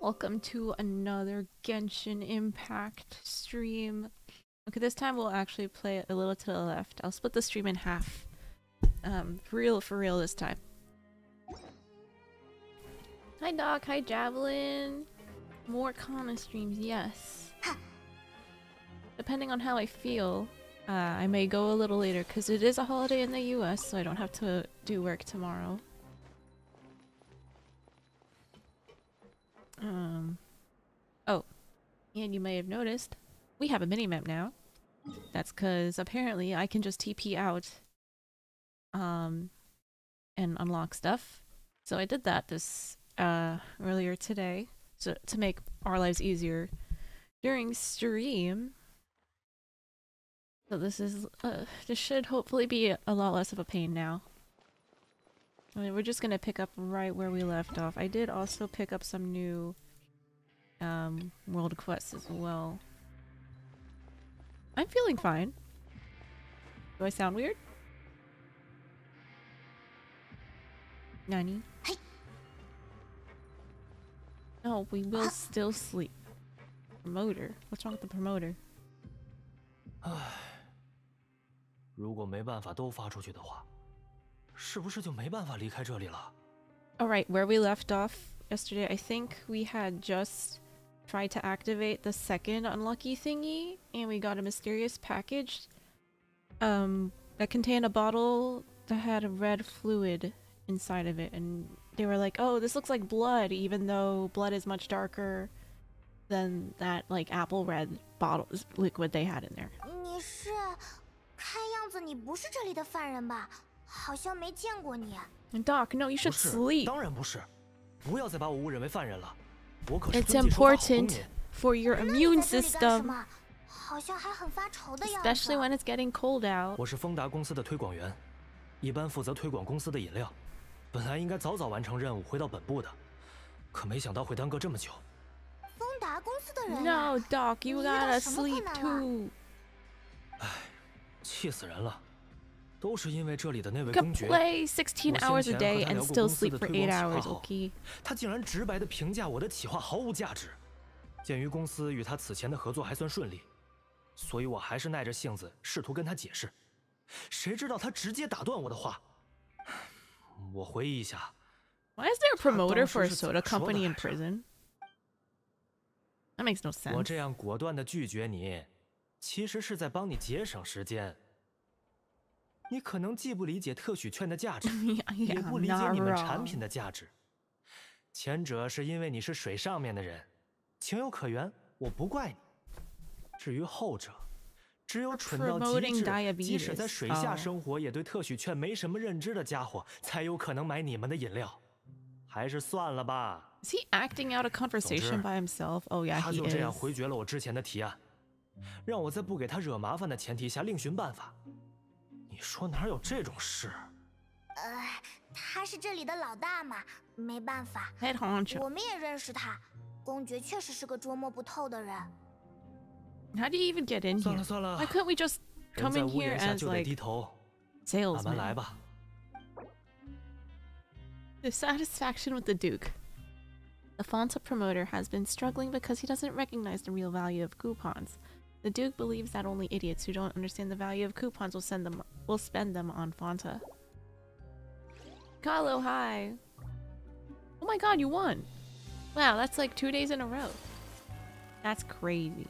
Welcome to another Genshin Impact stream. Okay, this time we'll actually play a little to the left. I'll split the stream in half. Um, for real, for real this time. Hi Doc, hi Javelin. More Kana streams, yes. Depending on how I feel, uh, I may go a little later because it is a holiday in the US, so I don't have to do work tomorrow. Um. Oh, and you may have noticed we have a mini map now. That's because apparently I can just TP out, um, and unlock stuff. So I did that this uh earlier today, so to make our lives easier during stream. So this is uh, this should hopefully be a lot less of a pain now. I mean, we're just gonna pick up right where we left off. I did also pick up some new um, world quests as well. I'm feeling fine. Do I sound weird? Nani? No, we will still sleep. Promoter? What's wrong with the promoter? 如果没办法都发出去的话， 是不是就没办法离开这里了？ Alright, where we left off yesterday, I think we had just tried to activate the second unlucky thingy, and we got a mysterious package um, that contained a bottle that had a red fluid inside of it, and they were like, oh, this looks like blood, even though blood is much darker than that, like, apple red bottle liquid they had in there. 你是，看样子你不是这里的犯人吧？ 好像没见过你。 And Doc, no, you 不 should 是， sleep. 当然不是，不要再把我误认为犯人了。我可是 It's 遵纪守法好公 important 民。 for your 那你 immune 在这里干什 system, 么？好像还很发愁的样 especially 子。 when it's getting cold out. 我是丰达公司的推广员，一般负责推广公司的饮料。本来应该早早完成任务，回到本部的，可没想到会耽搁这么久。丰达公司的人呀 No, Doc, you 你遇到 gotta 什么困 sleep 难了？ too. 气死人了！ 都是因为这里的那位 You 公 could 爵， play 16 我先 hours a 前和 day 他 and 聊过 still 公司 sleep 的 for 推 8广企 hours, 划后 okay? 他竟然直白地评价我的企划毫无价值。鉴于公司与他此前的合作还算顺利，所以我还是耐着性子试图跟他解释。谁知道他直接打断我的话。我回忆一下， Why is there a promoter 当 for a 时是怎 soda 么说的 company in 来着？ prison? That makes no 我 sense. 这样果断地拒绝你，其实是在帮你节省时间。 你可能既不理解特许券的价值，也不理解你们产品的价值。前者是因为你是水上面的人，情有可原，我不怪你。至于后者，只有蠢到极致，即使在水下哦生活也对特许券没什么认知的家伙，才有可能买你们的饮料。还是算了吧。Is he acting out a conversation 总之，by himself? Oh yeah, 他就这样回绝了我之前的提案，让我在不给他惹麻烦的前提下另寻办法。你说哪有这种事？呃，他是这里的老大嘛，没办法， Head honcho. 我们也认识他。公爵确实是个捉摸不透的人。 How do you even get in 算 here? 了算了 Why，couldn't we just 人 come 在 in 屋 here 檐下 as 就得低 like 头。慢慢来 salesmen? 吧。 Dissatisfaction with the Duke. The Fonta promoter has been struggling because he doesn't recognize the real value of coupons. The Duke believes that only idiots who don't understand the value of coupons will send them will spend them on Fonta. Carlo, hi. Oh my god, you won. Wow, that's like two days in a row. That's crazy.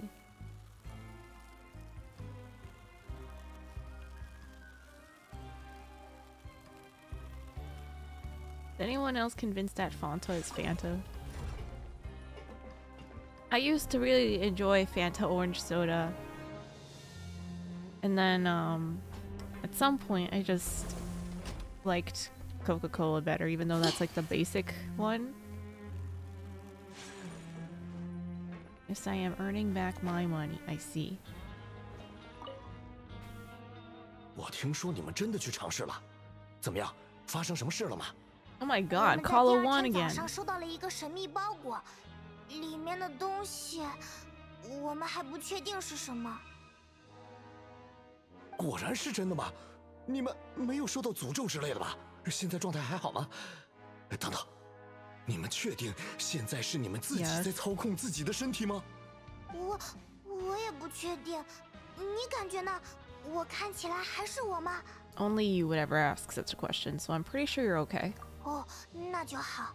Is anyone else convinced that Fanta is Fanta? I used to really enjoy Fanta orange soda. And then, um, at some point I just liked Coca-Cola better, even though that's like the basic one. Yes, I am earning back my money. I see. 我听说你们真的去尝试了，怎么样？发生什么事了吗？ Oh my 我 god, 们在第 Carlo 二 won 天早 again. 上收到了一个神秘包裹， 里面的东西我们还不确定是什么。果然是真的吗？你们没有受到诅咒之类的吧？现在状态还好吗？哎等等，你们确定现在是你们自己在操控自己的身体吗？我我也不确定，你感觉呢？我看起来还是我吗？Only you would ever ask such a question, so I'm pretty sure you're okay. 哦，那就好。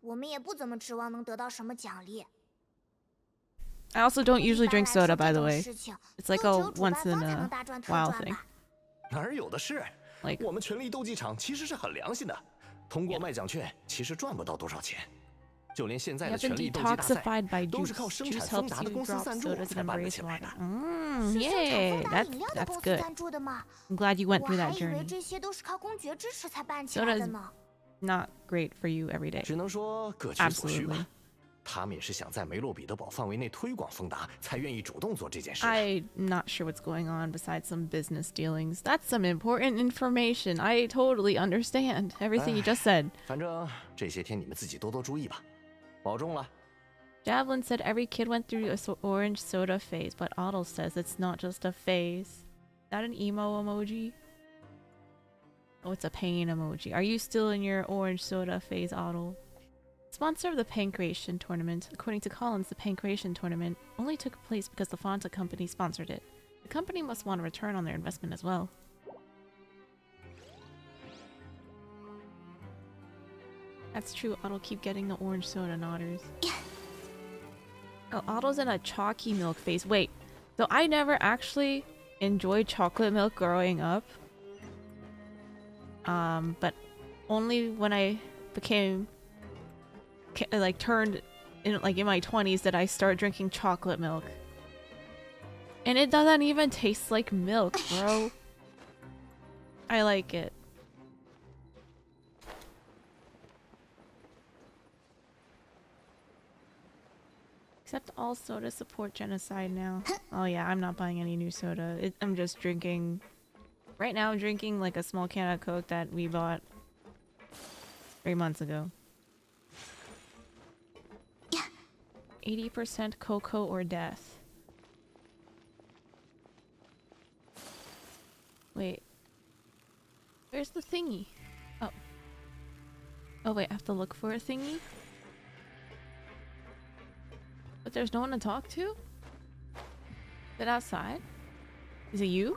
我们也不怎么指望能得到什么奖励。I also don't usually drink soda, by the way. It's like a 有主办 once in 方才能 a 大赚特 while 赚 thing. 吧。哪儿有的是？Like 我们权力斗技场其实是很良心的，通过卖奖券其实赚不到多少钱。就连现在的权力斗技大赛都是靠生产丰 helps 达的公司赞助才办得起来.的。Mm, 是生产 yay! 丰达 That's 饮料的 that's 公司 good. 赞助的吗？I'm glad you went 我 through 还 that 以为 journey. 这些都是靠公爵支持才办起来的呢。Not great for you every day. 只能说各取所需 Absolutely. 吧。他们也是想在梅洛彼得堡范围内推广丰达，才愿意主动做这件事。 I'm not sure what's going on besides some business dealings. That's some important information. I totally understand everything you just said. 反正这些天你们自己多多注意吧，保重了。 Javelin said every kid went through a so- orange soda phase, but Otto says it's not just a phase. Is that an emo emoji? Oh, it's a pain emoji. Are you still in your orange soda phase, Otto? Sponsor of the Pankration tournament. According to Collins, the Pankration tournament only took place because the Fonta company sponsored it. The company must want a return on their investment as well. That's true. Otto'll keep getting the orange soda nodders. Oh, Otto's in a chalky milk phase. Wait, so I never actually enjoyed chocolate milk growing up. Um, but only when I became like turned in like in my 20s did I start drinking chocolate milk. And it doesn't even taste like milk, bro. I like it. Except all soda support genocide now. Oh yeah, I'm not buying any new soda. It, I'm just drinking. Right now, I'm drinking like a small can of Coke that we bought three months ago. 80% cocoa or death. Wait. Where's the thingy? Oh. Oh wait, I have to look for a thingy? But there's no one to talk to? Is it outside? Is it you?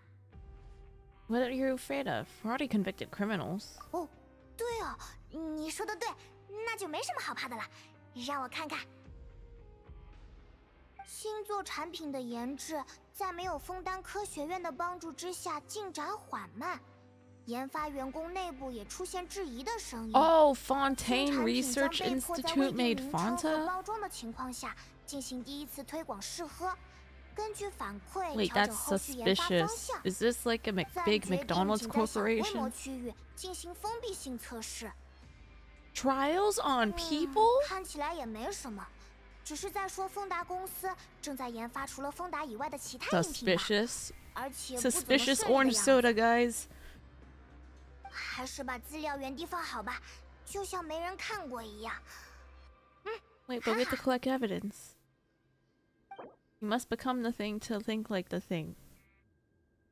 What are you afraid of? We're already convicted criminals. 哦，对哦，你说的对，那就没什么好怕的了。让我看看，星座产品的研制在没有枫丹科学院的帮助之下进展缓慢，研发员工内部也出现质疑的声音。 Oh, 新 Fontaine 产品将 Research 被迫在未 Institute 定 made 名称和 Fanta? 包装的情况下进行第一次推广试喝，根据反馈 Wait, 调整 that's 后续研发方 suspicious. 向。 Is this like a Mc- 暂 big 决定 McDonald's 仅在小规模 corporation? 区域进行封闭性测试。 Trials on 嗯 people? 看起来也没什么，只是在说丰达公司正在研发除了丰达以外的其他饮品吧， Suspicious. 而且不怎么 Suspicious 顺利的 orange 样子 soda, guys. 还是把资料原地放好吧，就像没人看过一样。 Wait, but we have to collect evidence. You must become the thing to think like the thing.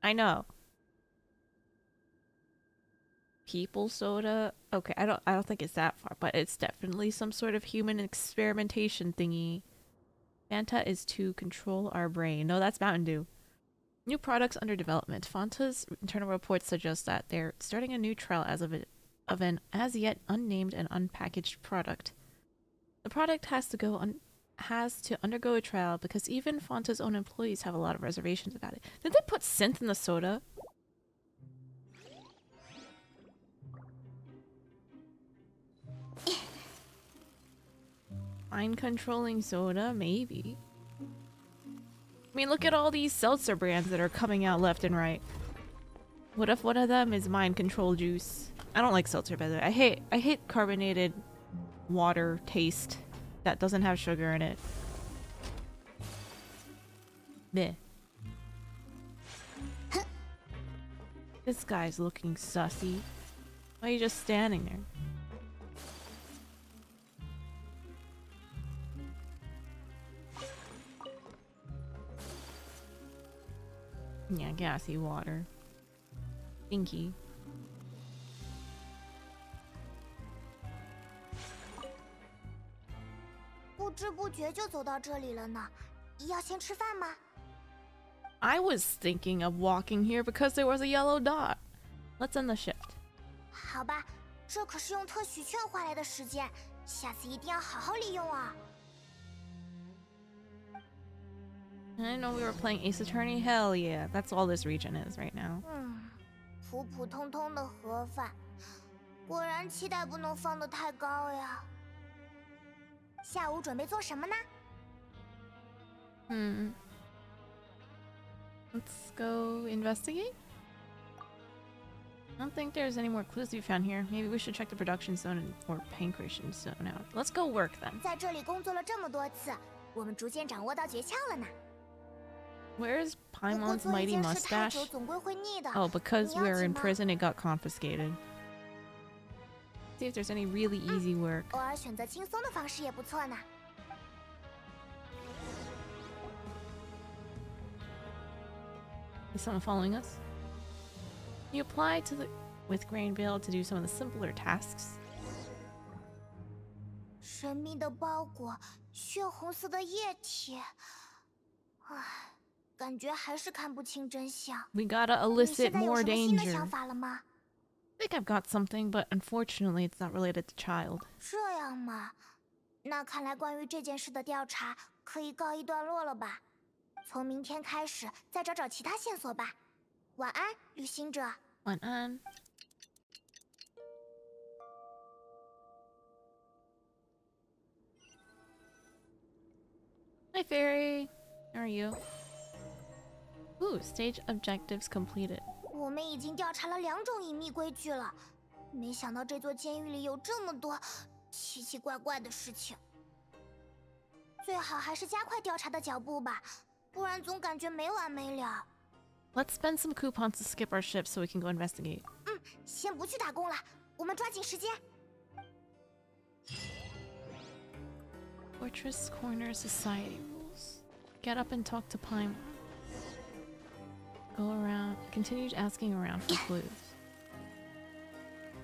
I know. People soda. Okay, I don't I don't think it's that far, but it's definitely some sort of human experimentation thingy. Fanta is to control our brain. No, that's Mountain Dew. New products under development. Fonta's internal reports suggest that they're starting a new trial as of of an as yet unnamed and unpackaged product. The product has to go un- has to undergo a trial because even Fonta's own employees have a lot of reservations about it. Did they put synth in the soda? Mind controlling soda, maybe. I mean, look at all these seltzer brands that are coming out left and right. What if one of them is mind control juice? I don't like seltzer, by the way. I hate I hate carbonated water taste that doesn't have sugar in it. Meh. this guy's looking sussy. Why are you just standing there? Yeah, gassy water. Stinky. 觉就走到这里了呢，要先吃饭吗？ I was thinking of walking here because there was a yellow dot. Let's end the shift. 好吧，这可是用特许券换来的时间，下次一定要好好利用啊！ I didn't know we were playing Ace Attorney. Hell yeah, that's all this region is right now. 嗯，普普通通的盒饭，果然期待不能放得太高呀。 Let's go investigate. I don't think there's any more clues to be found here. Maybe we should check the production zone or Pankration zone out. Let's go work then. 在这里工作了这么多次，我们逐渐掌握到诀窍了呢。Where is Paimon's mighty mustache? Oh, because we're in prison, it got confiscated. See if there's any really easy work. 偶尔选择轻松的方式也不错呢。 Is someone following us? You apply to the with Grainville to do some of the simpler tasks. 神秘的包裹，血红色的液体，唉，感觉还是看不清真相。 We gotta 你 elicit 现在有 more 什么新的 danger. 想法了吗？ I think I've got something, but unfortunately, it's not related to child. 这样嘛，那看来关于这件事的调查可以告一段落了吧？从明天开始再找找其他线索吧。晚安，旅行者。晚安. Hi, Fairy. How are you? Ooh, stage objectives completed. 我们已经调查了两种隐秘规矩了，没想到这座监狱里有这么多奇奇怪怪的事情。最好还是加快调查的脚步吧，不然总感觉没完没了。 Let's spend some coupons to skip our shift so we can go investigate. 先不去打工了，我们抓紧时间。 Fortress Corner Society rules. Get up and talk to Paimon. Go around. Continued asking around for clues.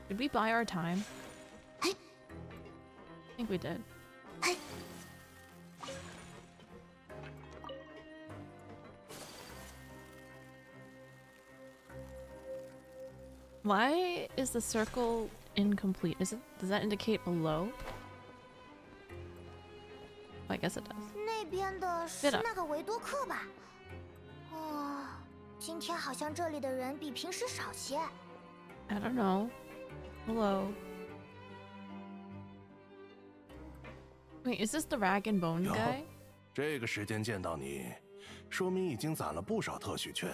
Did we buy our time? I think we did. Why is the circle incomplete? Is it does that indicate below? I guess it does. 今天好像这里的人比平时少些。I don't know. Hello. Wait, is this the rag and bone 哟 guy? 这个时间见到你，说明已经攒了不少特许券，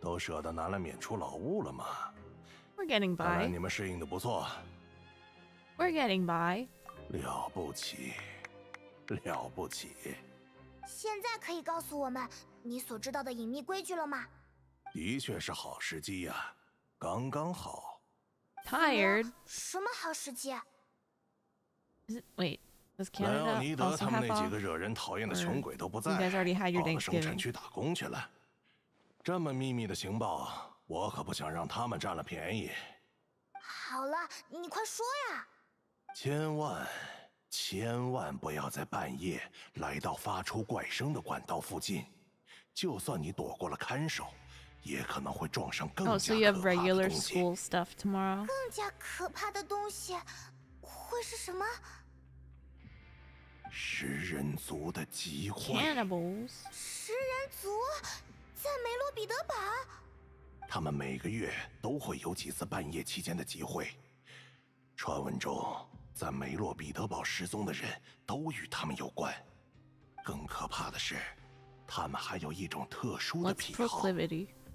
都舍得拿来免除劳务了嘛。We're getting 看来 by. 你们适应的不错，We're getting by. 了不起，了不起。现在可以告诉我们你所知道的隐秘规矩了吗？的确是好时机呀、刚刚好。Tired. 什么好时机？Is it? Wait. 莱奥尼德他们那几?个惹人讨厌的穷鬼都不在，guys already had your 跑到生产.区打工去了。这么秘密的情报，我可不想让他们占了便宜。好了，你快说呀！千万千万不要在半夜来到发出怪声的管道附近。就算你躲过了看守，也可能会撞上更 Oh, 加 so you 可 have 怕的 regular 东西。school stuff tomorrow? 更加可怕的东西会是什么？食人族的集会，Cannibals. 食人族在梅洛彼得堡。他们每个月都会有几次半夜期间的集会。传闻中，在梅洛彼得堡失踪的人都与他们有关。更可怕的是，他们还有一种特殊的癖好。proclivity?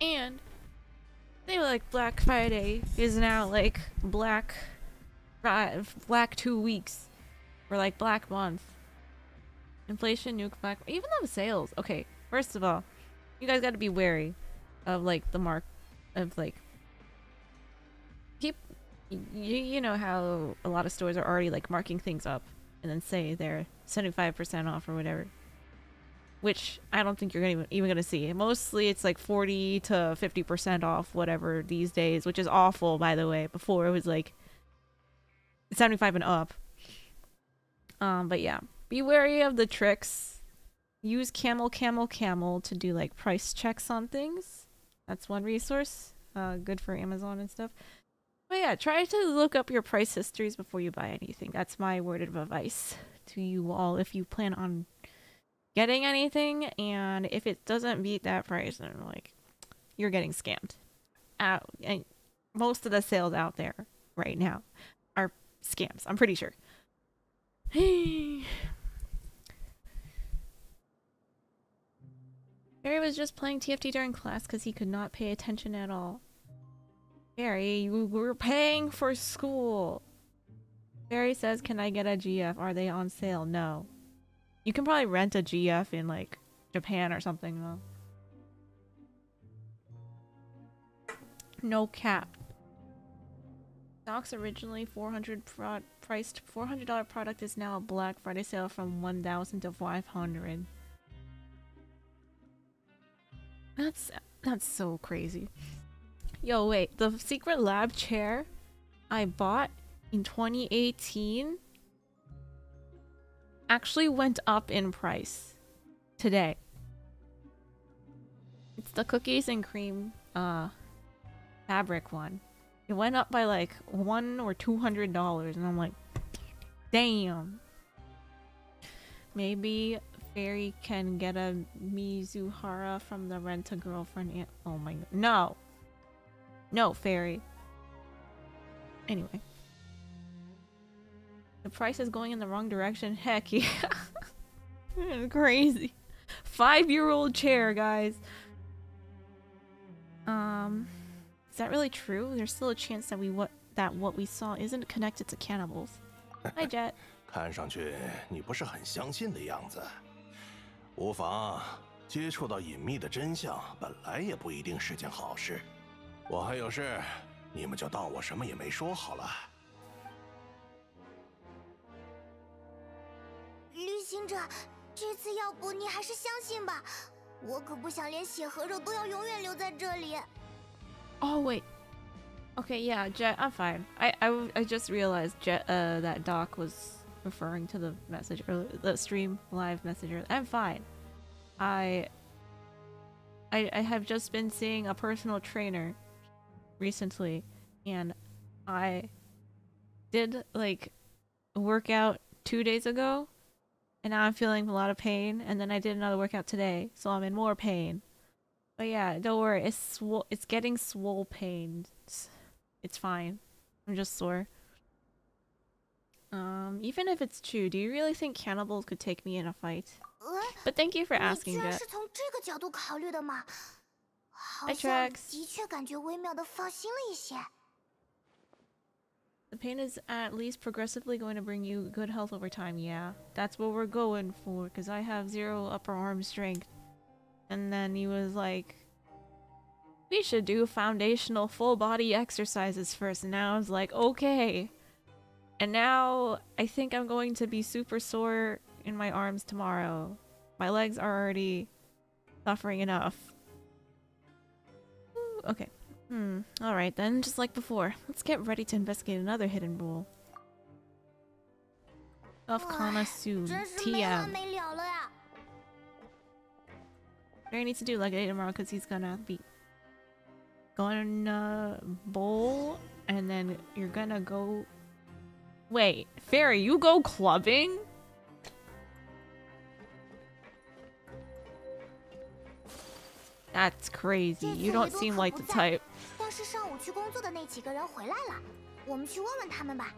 And they were like Black Friday is now like Black Fri- Black two weeks or like Black month. Inflation nuke Black even though sales. Okay, first of all, you guys got to be wary of like the mark of like keep you, you know how a lot of stores are already like marking things up and then say they're 75% off or whatever which i don't think you're gonna even, even gonna see. Mostly it's like 40 to 50% off whatever these days which is awful by the way. Before it was like 75 and up. Um but yeah. Be wary of the tricks. Use camel camel camel to do like price checks on things. That's one resource uh good for amazon and stuff. But yeah, try to look up your price histories before you buy anything. That's my word of advice to you all if you plan on getting anything and if it doesn't meet that price then like you're getting scammed. Out and most of the sales out there right now are scams. I'm pretty sure. Barry was just playing TFT during class because he could not pay attention at all. Barry, you were paying for school. Barry says, Can I get a GF? Are they on sale? No. You can probably rent a GF in like Japan or something though. No cap. Stocks originally 400 pro- priced $400 product is now a Black Friday sale from 1000 to 500. That's that's so crazy. Yo, wait, the secret lab chair I bought in 2018 actually went up in price today. It's the cookies and cream uh fabric one. It went up by like one or two hundred dollars, and I'm like, damn. Maybe Fairy can get a Mizuhara from the rent a girlfriend. Oh my god, no, no Fairy. Anyway, the price is going in the wrong direction. Heck yeah, It's crazy. Five-year-old chair, guys. Um. Is that really true? There's still a chance that we what that what we saw isn't connected to cannibals. Hi, Jet. 看上去你不是很相信的样子。无妨，接触到隐秘的真相本来也不一定是件好事。我还有事，你们就当我什么也没说好了。 旅行者，这次要不你还是相信吧，我可不想连血和肉都要永远留在这里。 Oh wait. Okay, yeah, Jet. I'm fine. I I, w- I just realized Jet uh that Doc was referring to the message earlier, the stream live message. earlier. I'm fine. I I I have just been seeing a personal trainer recently, and I did like a workout two days ago, and now I'm feeling a lot of pain. And then I did another workout today, so I'm in more pain. But yeah, don't worry. It's sw it's getting swole pain. It's, it's fine. I'm just sore. Um, even if it's true, do you really think cannibals could take me in a fight? But thank you for asking that. Hi, the pain is at least progressively going to bring you good health over time. Yeah, that's what we're going for. Cause I have zero upper arm strength. And then he was like, we should do foundational full body exercises first. And now I was like, okay. And now I think I'm going to be super sore in my arms tomorrow. My legs are already suffering enough. Ooh, okay. Hmm, alright then, just like before. Let's get ready to investigate another hidden rule. Of Kana soon. TM. i needs to do like eight tomorrow because he's gonna be gonna bowl and then you're gonna go wait fairy you go clubbing that's crazy you don't seem like the type 但是上午去工作的那几个人回来了，我们去问问他们吧。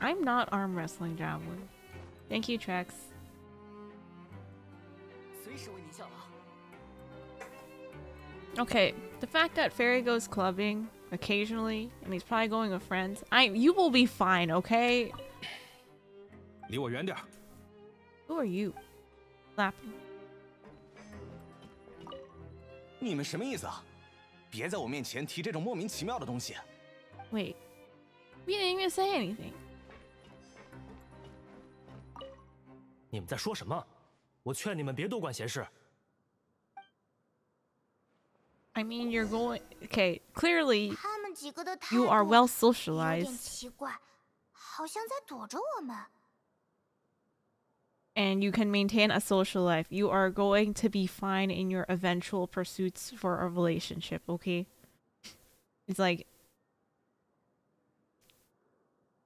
I'm not arm wrestling javelin. Thank you, Trex. 随时为您效劳。 Okay, the fact that Fairy goes clubbing occasionally and he's probably going with friends, I you will be fine, okay? 离我远点儿！ Who are you? Laughing. 你们什么意思啊？ 别在我面前提这种莫名其妙的东西。 Wait. We didn't even say anything. 你们在说什么？我劝你们别多管闲事。 I mean, you're going. Okay, clearly 他们几个的态 you are 度 well 有点 socialized 奇怪，好像在躲着我们。 and you can maintain a social life. You are going to be fine in your eventual pursuits for a relationship, okay? It's like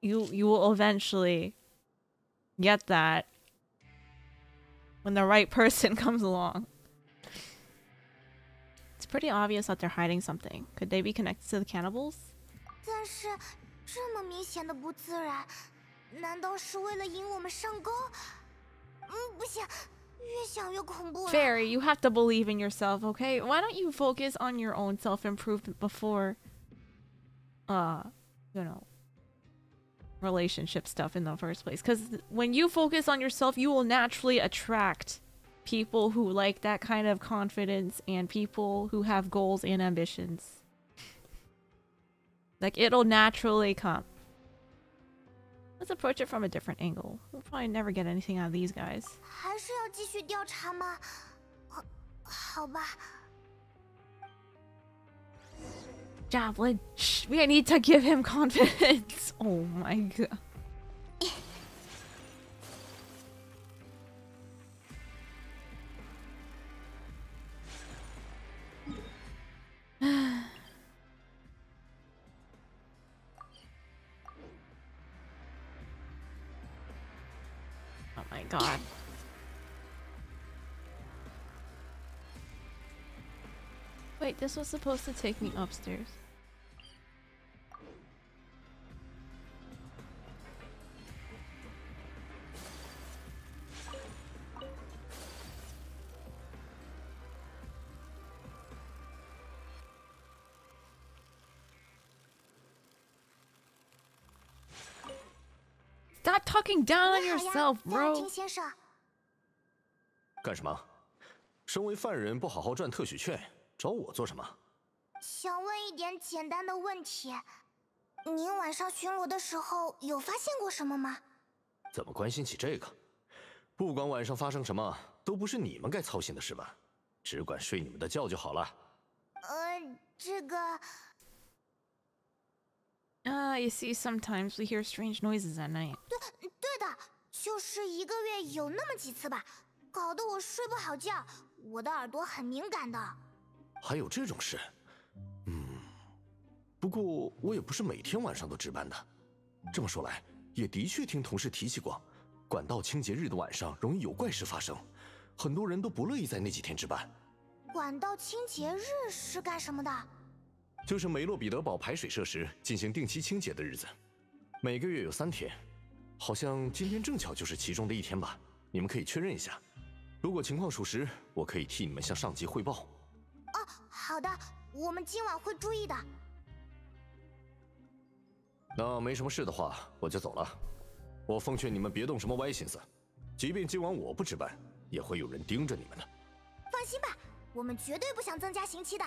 you you will eventually get that when the right person comes along. It's pretty obvious that they're hiding something. Could they be connected to the cannibals? 但是这么明显的不自然，难道是为了引我们上钩？ Fairy, you have to believe in yourself, okay? Why don't you focus on your own self improvement before, uh, you know, relationship stuff in the first place? Because when you focus on yourself, you will naturally attract people who like that kind of confidence and people who have goals and ambitions. Like, it'll naturally come. Let's approach it from a different angle. We'll probably never get anything out of these guys. 还是要继续调查吗？好，好吧。 Javelin, shh, we need to give him confidence. Oh my god. god. Wait, this was supposed to take me upstairs. talking down on 你好呀 yourself, 亚尔汀 bro. 先生，干什么？身为犯人不好好赚特许券，找我做什么？想问一点简单的问题。您晚上巡逻的时候有发现过什么吗？怎么关心起这个？不管晚上发生什么，都不是你们该操心的事吧？只管睡你们的觉就好了。呃，这个 Ah, you see, sometimes we hear strange noises at night. 就是一个月有那么几次吧，搞得我睡不好觉，我的耳朵很敏感的。还有这种事？嗯，不过我也不是每天晚上都值班的。这么说来，也的确听同事提起过，管道清洁日的晚上容易有怪事发生，很多人都不乐意在那几天值班。管道清洁日是干什么的？就是梅洛彼得堡排水设施进行定期清洁的日子，每个月有三天，好像今天正巧就是其中的一天吧。你们可以确认一下，如果情况属实，我可以替你们向上级汇报。哦好的，我们今晚会注意的。那没什么事的话，我就走了。我奉劝你们别动什么歪心思，即便今晚我不值班，也会有人盯着你们的。放心吧，我们绝对不想增加刑期的。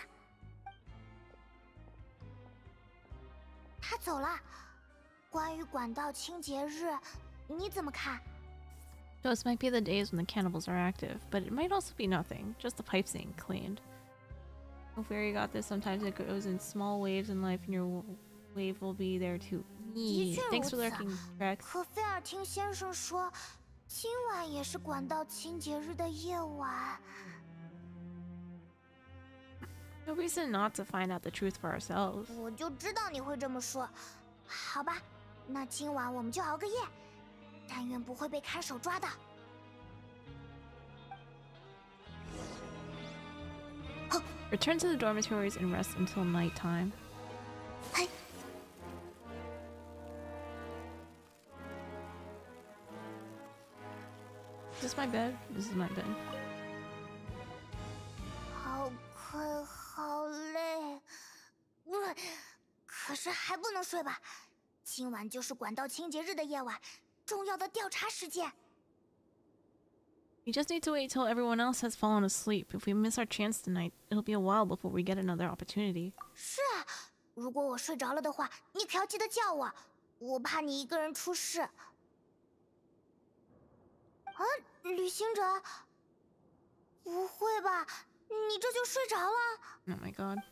他走了。关于管道清洁日，你怎么看？Those might be the days when the cannibals are active, but it might also be nothing, just the pipes being cleaned. Oh, fairy got this. Sometimes it goes in small waves in life, and your wave will be there too. Thanks for lurking, Rex. 可菲尔听先生说，今晚也是管道清洁日的夜晚。No reason not to find out the truth for ourselves. 我就知道你会这么说。好吧， 那今晚我们就熬个夜，但愿不会被看守抓到。Return to the dormitories and rest until nighttime. Hey. Is this my bed? This is my bed. 好困，好累，可是还不能睡吧？ 今晚就是管道清洁日的夜晚，重要的调查时间。We just need to wait till everyone else has fallen asleep. If we miss our chance tonight, it'll be a while before we get another opportunity. 是啊，如果我睡着了的话，你可要记得叫我，我怕你一个人出事。啊，旅行者，不会吧？你这就睡着了？Oh my god.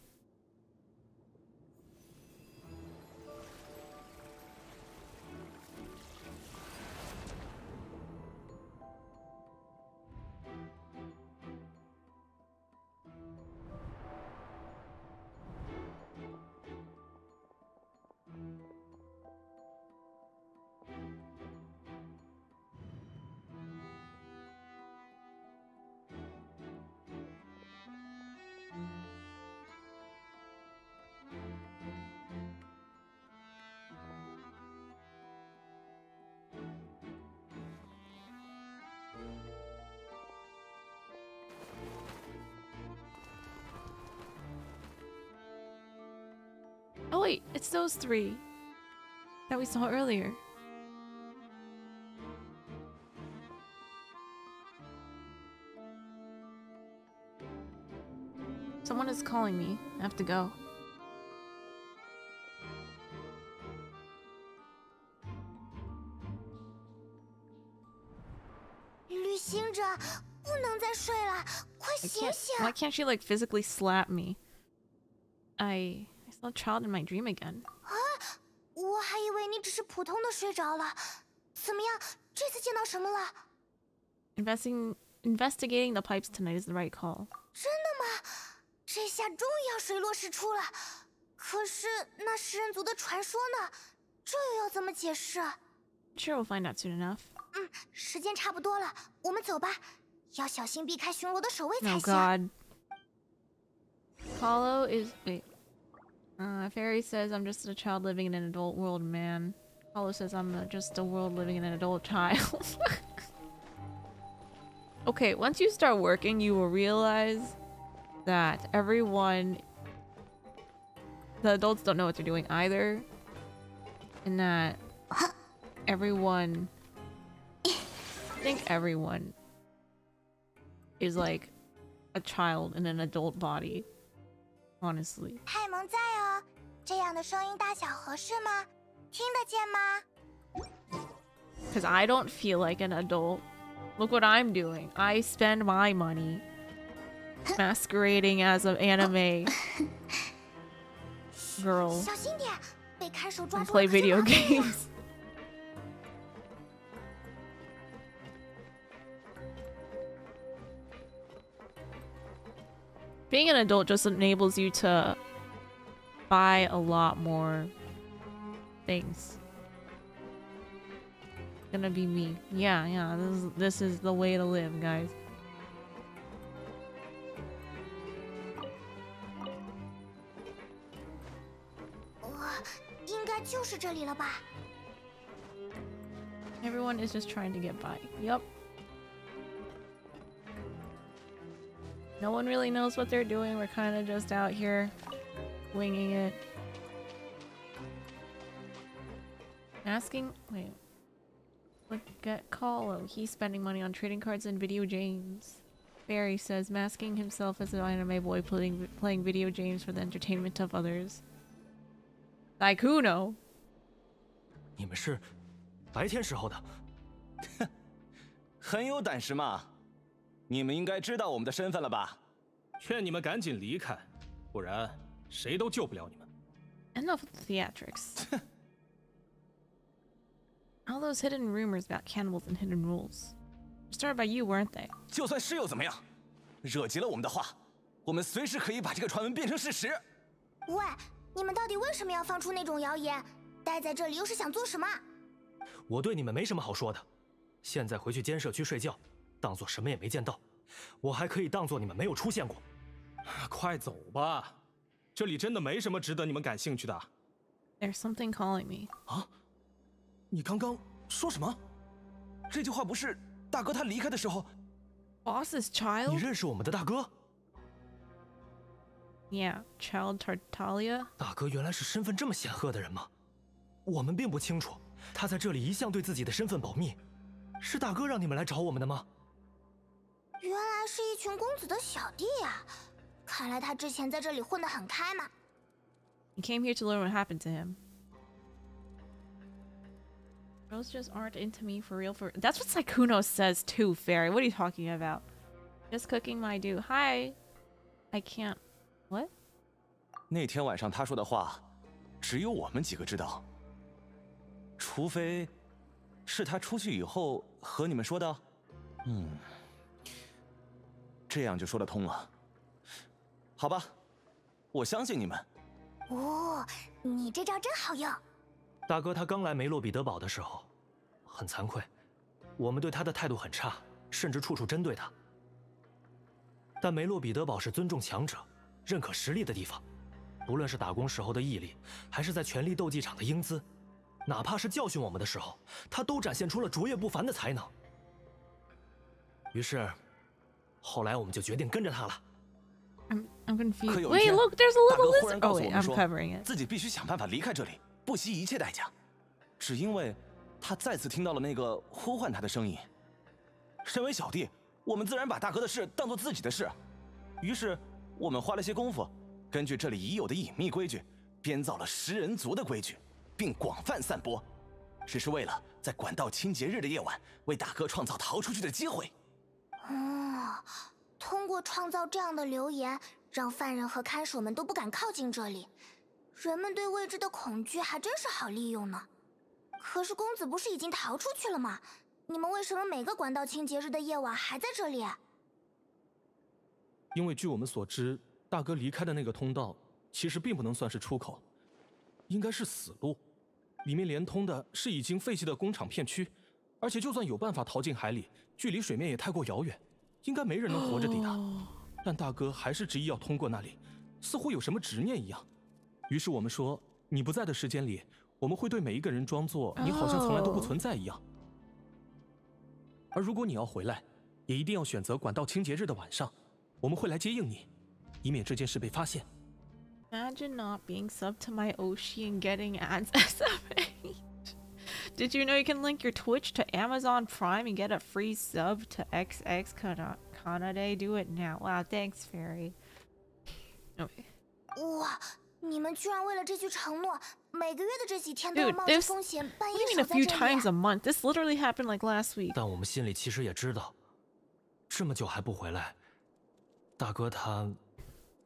Oh wait, it's those three that we saw earlier. Someone is calling me. I have to go. Why can't she like physically slap me? I saw a child in my dream again. 啊，我还以为你只是普通的睡着了。怎么样，这次见到什么了？Investing investigating the pipes tonight is the right call. 真的吗？这下终于要水落石出了。可是那食人族的传说呢？这又要怎么解释？Sure, we'll find out soon enough. 嗯，时间差不多了，我们走吧。要小心避开巡逻的守卫才行。Oh God. Hollow is wait. Uh, Fairy says I'm just a child living in an adult world, man. Hollow says I'm a, just a world living in an adult child. okay, once you start working, you will realize that everyone... The adults don't know what they're doing either. And that everyone... I think everyone is like a child in an adult body Honestly. 泰蒙在哦，这样的声音大小合适吗？听得见吗？Because I don't feel like an adult. Look what I'm doing. I spend my money masquerading as an anime girl and play video games. Being an adult just enables you to buy a lot more things. gonna be me. Yeah, yeah, this is, this is the way to live, guys. Everyone is just trying to get by. Yep. No one really knows what they're doing. We're kind of just out here winging it. Asking... Wait. Look at Kahlo. He's spending money on trading cards and video games. Barry says, masking himself as an anime boy playing playing video games for the entertainment of others. Daikuno. 你们是白天时候的，很有胆识嘛！ 你们应该知道我们的身份了吧？劝你们赶紧离开，不然谁都救不了你们。Enough theatrics. All those hidden rumors about cannibals and hidden rules. Started by you, weren't they? 就算是又怎么样？惹急了我们的话，我们随时可以把这个传闻变成事实。喂，你们到底为什么要放出那种谣言？待在这里又是想做什么？我对你们没什么好说的。现在回去监舍区睡觉，当做什么也没见到。我还可以当做你们没有出现过。快走吧，这里真的没什么值得你们感兴趣的。There's something calling me. 啊你刚刚说什么？这句话不是大哥他离开的时候？Boss's child? 你认识我们的大哥？Yeah, child Tartaglia. 大哥原来是身份这么显赫的人吗？我们并不清楚。他在这里一向对自己的身份保密。是大哥让你们来找我们的吗？原来是一群公子的小弟呀、看来他之前在这里混得很开嘛。 He came here to learn what happened to him. Girls just aren't into me for real. For that's what Saikuno says too, Fairy. What are you talking about? Just cooking my do. Hi. I can't. What? 那天晚上他说的话，只有我们几个知道。除非是他出去以后和你们说的。嗯， 这样就说得通了。好吧，我相信你们。哦，你这招真好用。大哥他刚来梅洛彼得堡的时候，很惭愧，我们对他的态度很差，甚至处处针对他。但梅洛彼得堡是尊重强者、认可实力的地方，不论是打工时候的毅力，还是在权力斗技场的英姿，哪怕是教训我们的时候，他都展现出了卓越不凡的才能。于是，后来我们就决定跟着他了。I'm I'm 可 confused. 有一 Wait, look, there's a little lizard. 告 Oh covering it. 自己必须想办法离开这里，不惜一切代价，只因为他再次听到了那个呼唤他的声音。身为小弟，我们自然把大哥的事当做自己的事，于是我们花了些功夫，根据这里已有的隐秘规矩，编造了食人族的规矩，并广泛散播，只是为了在管道清洁日的夜晚为大哥创造逃出去的机会。通过创造这样的流言，让犯人和看守们都不敢靠近这里。人们对未知的恐惧还真是好利用呢。可是公子不是已经逃出去了吗？你们为什么每个管道清洁日的夜晚还在这里？因为据我们所知，大哥离开的那个通道其实并不能算是出口，应该是死路，里面连通的是已经废弃的工厂片区，而且就算有办法逃进海里，距离水面也太过遥远，应该没人能活着抵达。但大哥还是执意要通过那里，似乎有什么执念一样。于是我们说，你不在的时间里，我们会对每一个人装作你好像从来都不存在一样。而如果你要回来，也一定要选择管道清洁日的晚上，我们会来接应你，以免这件事被发现。Imagine not being sub to my Oshi and getting ads SMH. Did you know you can link your Twitch to Amazon Prime and get a free sub to XX Kana- Kanade? Do it now. Wow, thanks, Fairy. Okay. 哇，你们居然为了这句承诺，每个月的这几天都要 Dude, 冒着 this- 风险半 What 夜 do you 守 mean a 在 few 这 times 里 a。month? This literally happened like last week. 但我们心里其实也知道，这么久还不回来，大哥他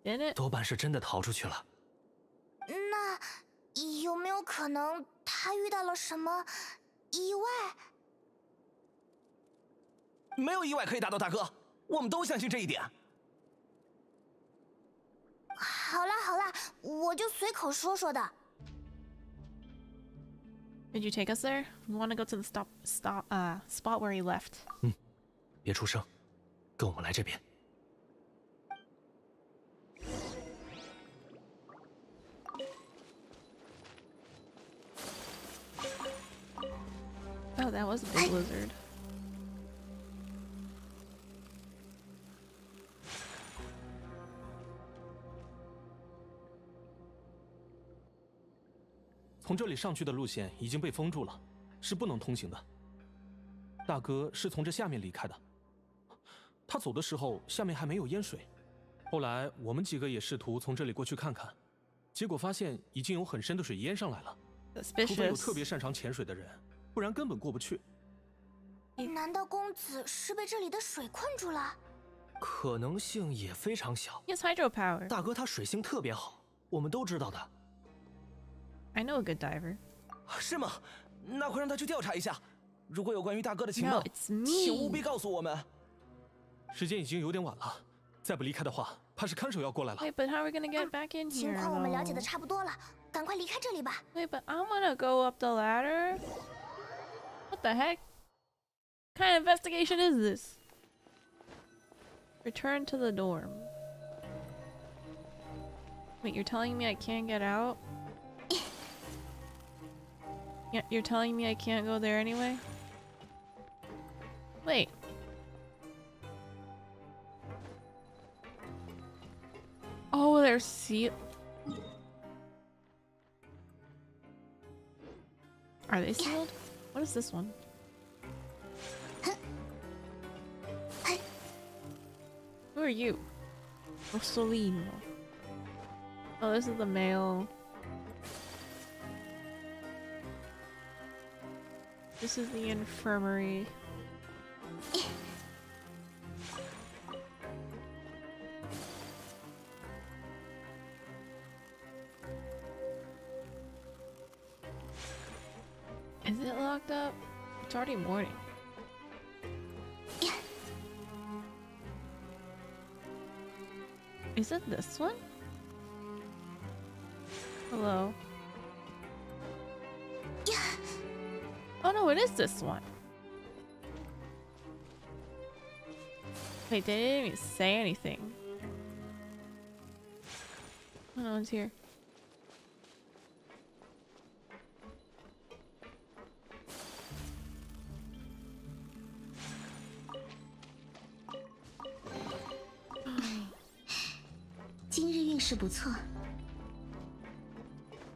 Didn't it? 多半是真的逃出去了。那 有没有可能他遇到了什么意外？没有意外可以打倒大哥，我们都相信这一点。好啦好啦，我就随口说说的。Did you take us there? We want to go to the stop, stop, uh, spot where he left. 嗯别出声，跟我们来这边。Oh, that was a big lizard. 从这里上去的路线已经被封住了，是不能通行的。大哥是从这下面离开的， 他走的时候下面还没有淹水。后来我们几个也试图从这里过去看看，结果发现已经有很深的水淹上来了。除非有特别擅长潜水的人， 不然根本过不去。难道公子是被这里的水困住了？可能性也非常小。Yes, hydro power. 大哥他水性特别好，我们都知道的。I know a good diver. 是吗？那快让他去调查一下。如果有关于大哥的情 No, 报，请务必告诉我们。时间已经有点晚了，再不离开的话，怕是看守要过来了。Wait, but how are we gonna get back in 情 here? 情况我们了解的差不多了，赶快离开这里吧。Wait, but I wanna go up the ladder. What the heck? What kind of investigation is this? Return to the dorm. Wait, you're telling me I can't get out? Yeah, you're telling me I can't go there anyway? Wait. Oh, they're seal. Are they sealed? What is this one? Who are you? Rossolino. Oh, this is the male. This is the infirmary. It's already morning. Is it this one? Hello. Yeah. Oh no, it is this one. Wait, they didn't even say anything. No one's here.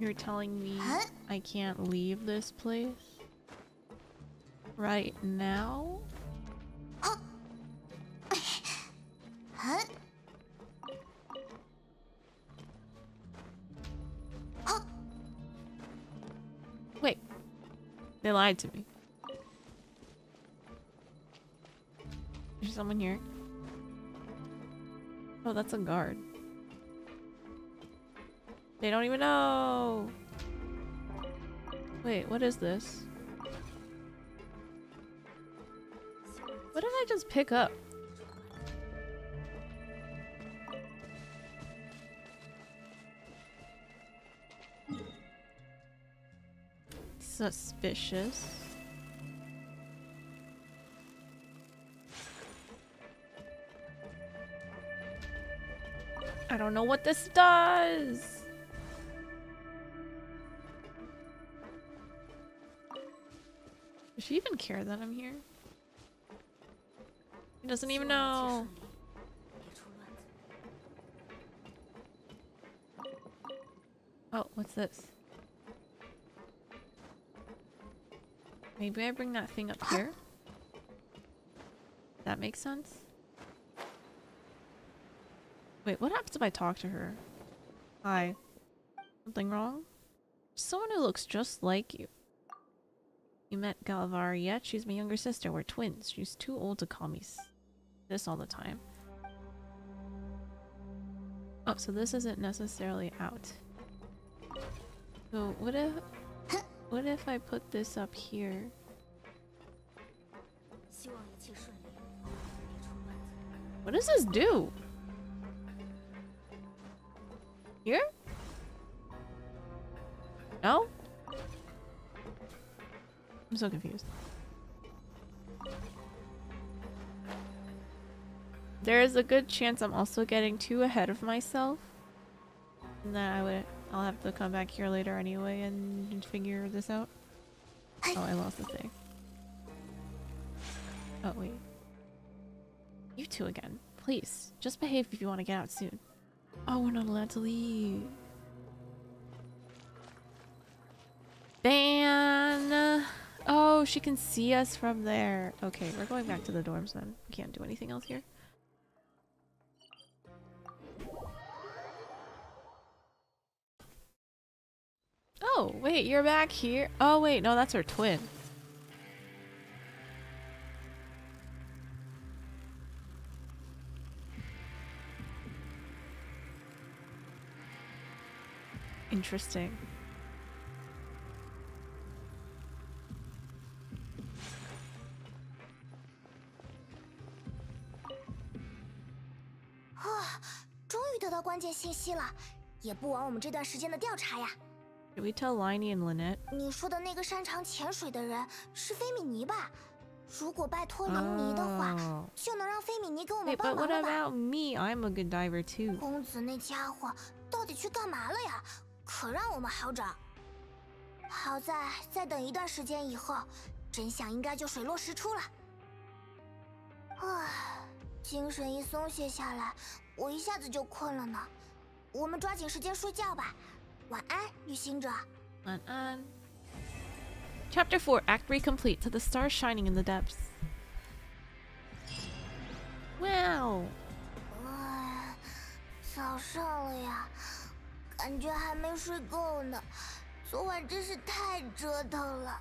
You're telling me I can't leave this place? Right now? Oh. Oh. Wait. They lied to me. There's someone here. Oh, that's a guard. They don't even know. Wait, what is this? What did I just pick up? Suspicious. I don't know what this does. She even care that I'm here? He doesn't even know. Oh, what's this? Maybe I bring that thing up here? That makes sense? Wait, what happens if I talk to her? Hi. Something wrong? Someone who looks just like you. You met Galvari yet? She's my younger sister. We're twins. She's too old to call me this all the time. Oh, so this isn't necessarily out. So what if what if I put this up here? What does this do? Here? No? I'm so confused. There is a good chance I'm also getting too ahead of myself. And that I would I'll have to come back here later anyway and, figure this out. Oh, I lost the thing. Oh wait. You two again. Please, just behave if you want to get out soon. Oh, we're not allowed to leave. Ban! Oh, she can see us from there. Okay, we're going back to the dorms then. We can't do anything else here. Oh, wait, you're back here? Oh, wait, no, that's her twin. Interesting. 关键信息了，也不枉我们这段时间的调查呀。We tell Liney and Lynette？你说的那个擅长潜水的人是菲米尼吧？如果拜托林尼的话，就能让菲米尼给我们帮忙了吧？But what about me? I'm a good diver too. 公子那家伙到底去干嘛了呀？可让我们好找。好在再等一段时间以后，真相应该就水落石出了。唉，精神一松懈下来。我一下子就困了呢，我们抓紧时间睡觉吧。晚安，旅行者。晚安。Chapter Four, Act Three complete. To the stars shining in the depths. Wow. 哎，早上了呀，感觉还没睡够呢。昨晚真是太折腾了。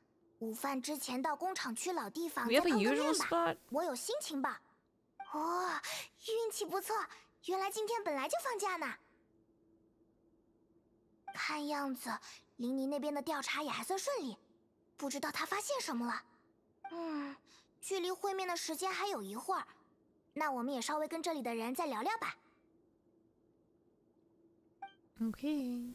午饭之前到工厂区老地方再碰个面吧。我有心情报。哦，运气不错，原来今天本来就放假呢。看样子林尼那边的调查也还算顺利，不知道他发现什么了。嗯，距离会面的时间还有一会儿，那我们也稍微跟这里的人再聊聊吧。Okay.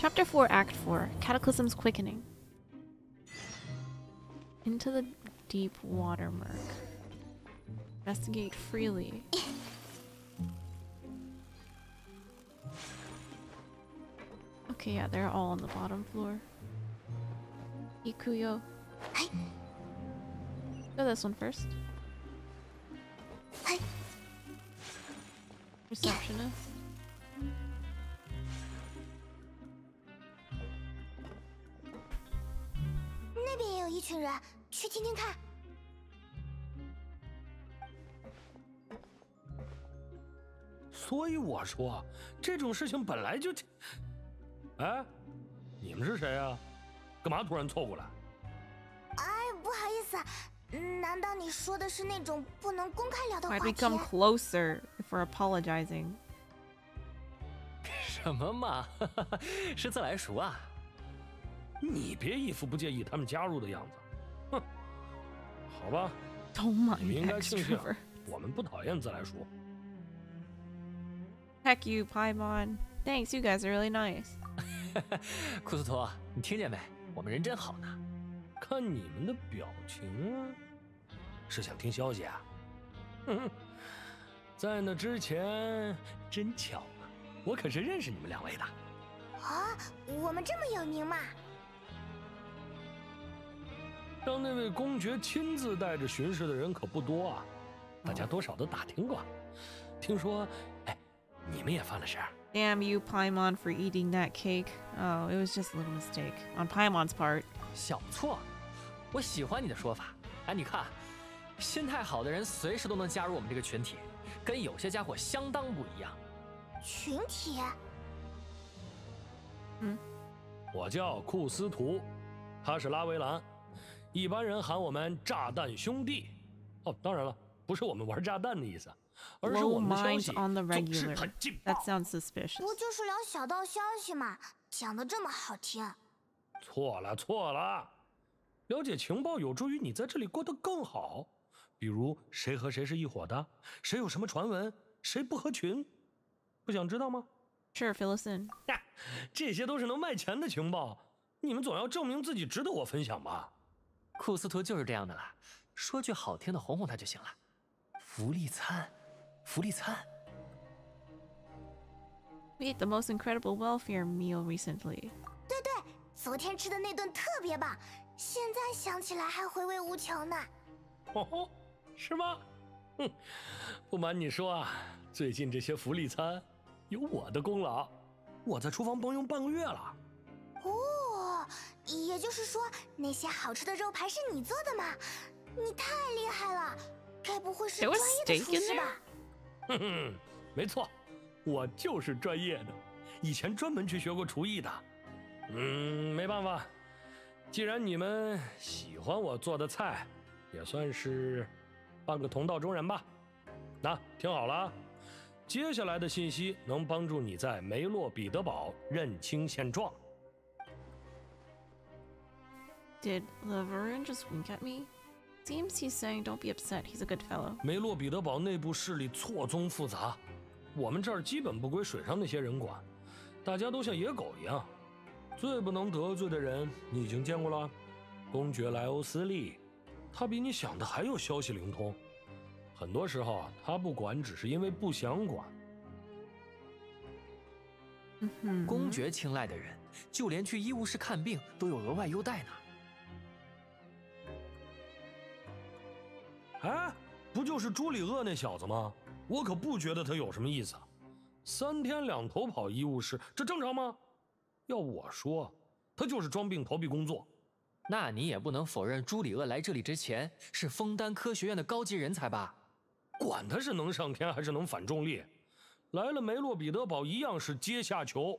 Chapter 4, Act 4 Cataclysm's Quickening. Into the deep water murk. Investigate freely. okay, yeah, they're all on the bottom floor. Ikuyo. Go this one first. Receptionist. 去听听看。所以我说，这种事情本来就……哎，你们是谁啊？干嘛突然凑过来？哎，不好意思，难道你说的是那种不能公开聊的话题？Why become closer for apologizing？什么嘛，是自来熟啊！你别一副不介意他们加入的样子。哼，好吧，你们应该庆幸我们不讨厌自来熟。Heck you, Paimon. Thanks, you guys are really nice. 库斯托，你听见没？我们人真好呢。看你们的表情啊，是想听消息啊？嗯，在那之前，真巧啊，我可是认识你们两位的。啊，我们这么有名吗？让那位公爵亲自带着巡视的人可不多啊，大家多少都打听过。听说。哎你们也犯了事儿。Damn you, Paimon, for eating that cake. Oh, it was just a little mistake on Paimon's part. 小错，我喜欢你的说法。哎，你看，心态好的人随时都能加入我们这个群体，跟有些家伙相当不一样。群体？嗯，我叫库斯图，他是拉维兰，一般人喊我们炸弹兄弟。哦，当然了，不是我们玩炸弹的意思。Low minds on the regular. That sounds suspicious. 不就是聊小道消息吗，讲的这么好听。错了错了，了解情报有助于你在这里过得更好。比如谁和谁是一伙的，谁有什么传闻，谁不合群，不想知道吗？Sure, fill us in. 这些都是能卖钱的情报，你们总要证明自己值得我分享吧？库斯图就是这样的啦，说句好听的哄哄他就行了。福利餐。福利餐，We ate the most incredible welfare meal recently. 对对，昨天吃的那顿特别棒，现在想起来还回味无穷呢。哦吼，是吗？哼，不瞒你说啊，最近这些福利餐有我的功劳，我在厨房帮佣半个月了。哦，也就是说那些好吃的肉排是你做的吗？你太厉害了，该不会是专业的厨师吧？哼哼，没错，我就是专业的，以前专门去学过厨艺的。嗯，没办法，既然你们喜欢我做的菜，也算是半个同道中人吧。那听好了啊，接下来的信息能帮助你在梅洛彼得堡认清现状。Did Laverne just wink at me? Seems he's saying don't be upset, he's a good fellow. 梅洛彼得堡内部势力错综复杂，我们这儿基本不归水上那些人管，大家都像野狗一样。最不能得罪的人，你已经见过了，公爵莱欧斯利，他比你想的还有消息灵通。很多时候，他不管只是因为不想管。Mhm. 公爵青睐的人，就连去医务室看病都有额外优待呢。哎，不就是朱里厄那小子吗？我可不觉得他有什么意思。三天两头跑医务室，这正常吗？要我说，他就是装病逃避工作。那你也不能否认朱里厄来这里之前是枫丹科学院的高级人才吧？管他是能上天还是能反重力，来了梅洛彼得堡一样是阶下囚。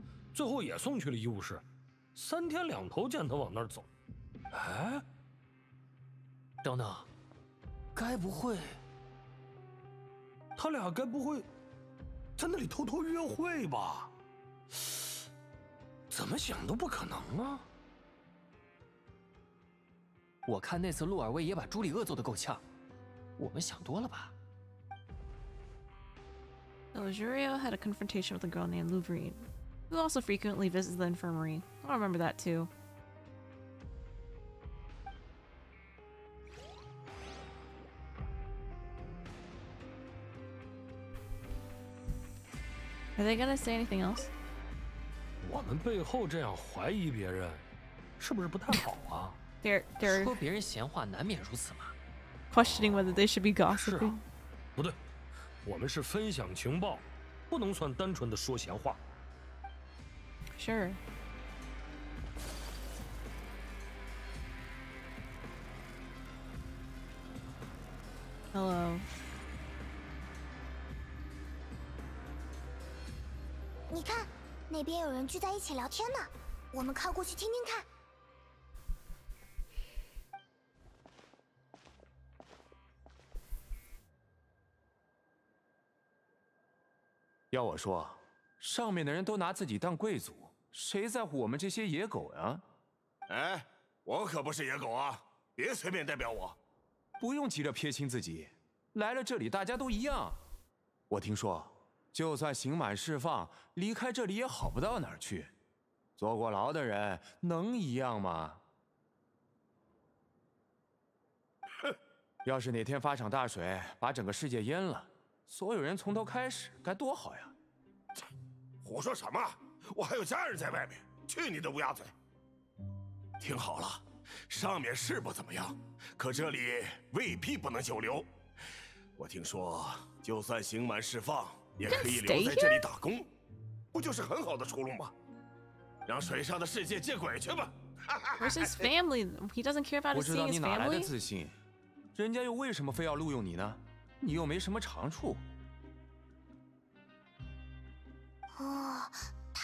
最后也送去了医务室。三天两头见他往那儿走，哎，等等，该不会他俩该不会在那里偷偷约会吧？怎么想都不可能啊！我看那次陆尔威也把朱里厄揍得够呛，我们想多了吧？So Jurio had a confrontation with a girl named Louvrine, who also frequently visits the infirmary. I'll remember that too. Are they gonna say anything else? 我们背后这样怀疑别人，是不是不太好啊？ They're they're 说别人闲话难免如此嘛。 questioning whether they should be 是 gossiping. 啊，不对，我们是分享情报，不能算单纯的说闲话。 Sure. Hello. 你看，那边有人聚在一起聊天呢，我们靠过去听听看。要我说，上面的人都拿自己当贵族，谁在乎我们这些野狗呀？哎，我可不是野狗啊，别随便代表我。不用急着撇清自己，来了这里大家都一样。我听说，就算刑满释放，离开这里也好不到哪儿去。坐过牢的人能一样吗？哼！要是哪天发场大水，把整个世界淹了，所有人从头开始，该多好呀！胡说什么？我还有家人在外面，去你的乌鸦嘴！听好了，上面是不怎么样，可这里未必不能久留。我听说，就算刑满释放，也可以留在这里打工，不就是很好的出路吗？让水上的世界见鬼去吧！Where's his family? He doesn't care about 不 us 知道你 his 哪来的 family? 自信，人家又为什么非要录用你呢？你又没什么长处。哦，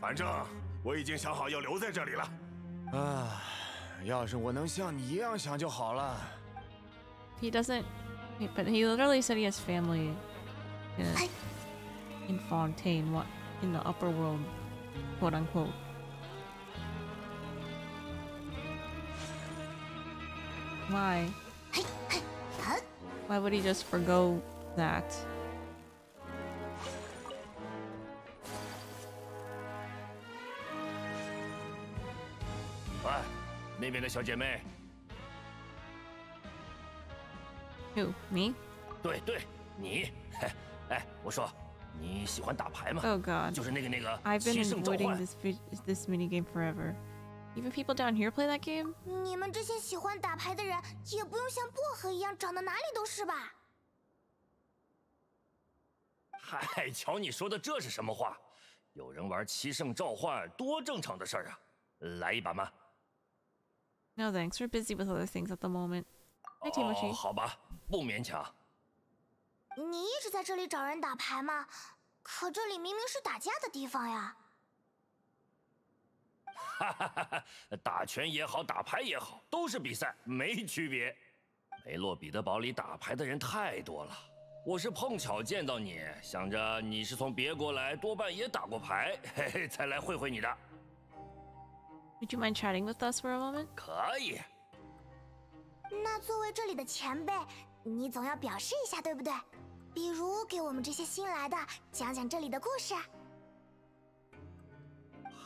反正我已经想好要留在这里了。啊，要是我能像你一样想就好了。 He doesn't, but he literally said he has family in, in Fontaine, what in the upper world, quote unquote. Why? 好， Why would he just forgo that? 那边的小姐妹，Who? Me? 对对，你，嘿，哎，我说你喜欢打牌吗？Oh god. 就是那个那个 I've been 七圣召 avoiding 唤。this this mini game forever. Even people down here play that game? 你们这些喜欢打牌的人，也不用像薄荷一样长得哪里都是吧？嗨，瞧你说的这是什么话？有人玩七圣召唤，多正常的事儿啊！来一把吗？No thanks. We're busy with other things at the moment. Hi, 哦， Timothy. 好吧，不勉强。你一直在这里找人打牌吗？可这里明明是打架的地方呀！哈哈哈哈，打拳也好，打牌也好，都是比赛，没区别。梅洛彼得堡里打牌的人太多了，我是碰巧见到你，想着你是从别国来，多半也打过牌，嘿嘿，才来会会你的。 Would you mind chatting with us for a moment? 可以，那作为这里的前辈，你总要表示一下，对不对？比如给我们这些新来的讲讲这里的故事。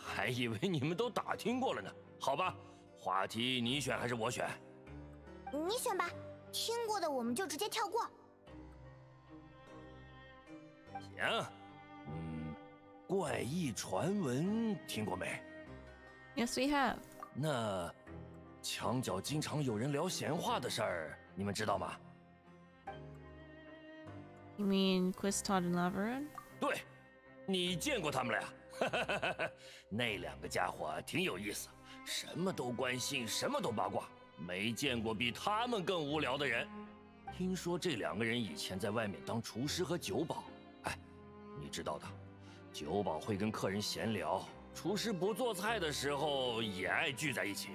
还以为你们都打听过了呢。好吧，话题你选还是我选？你选吧，听过的我们就直接跳过。行，嗯，怪异传闻听过没？Yes, we have. 那墙角经常有人聊闲话的事儿，你们知道吗？You mean Quistod and Laveran? 对，你见过他们俩？那两个家伙挺有意思，什么都关心，什么都八卦，没见过比他们更无聊的人。听说这两个人以前在外面当厨师和酒保，哎，你知道的，酒保会跟客人闲聊，厨师不做菜的时候也爱聚在一起。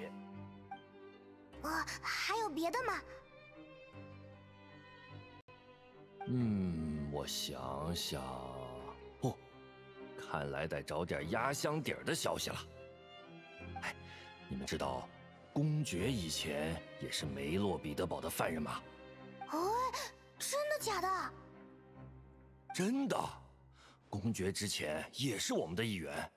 哦，还有别的吗？嗯，我想想，哦，看来得找点压箱底儿的消息了。哎，你们知道，公爵以前也是梅洛彼得堡的犯人吗？哦，真的假的？真的，公爵之前也是我们的一员，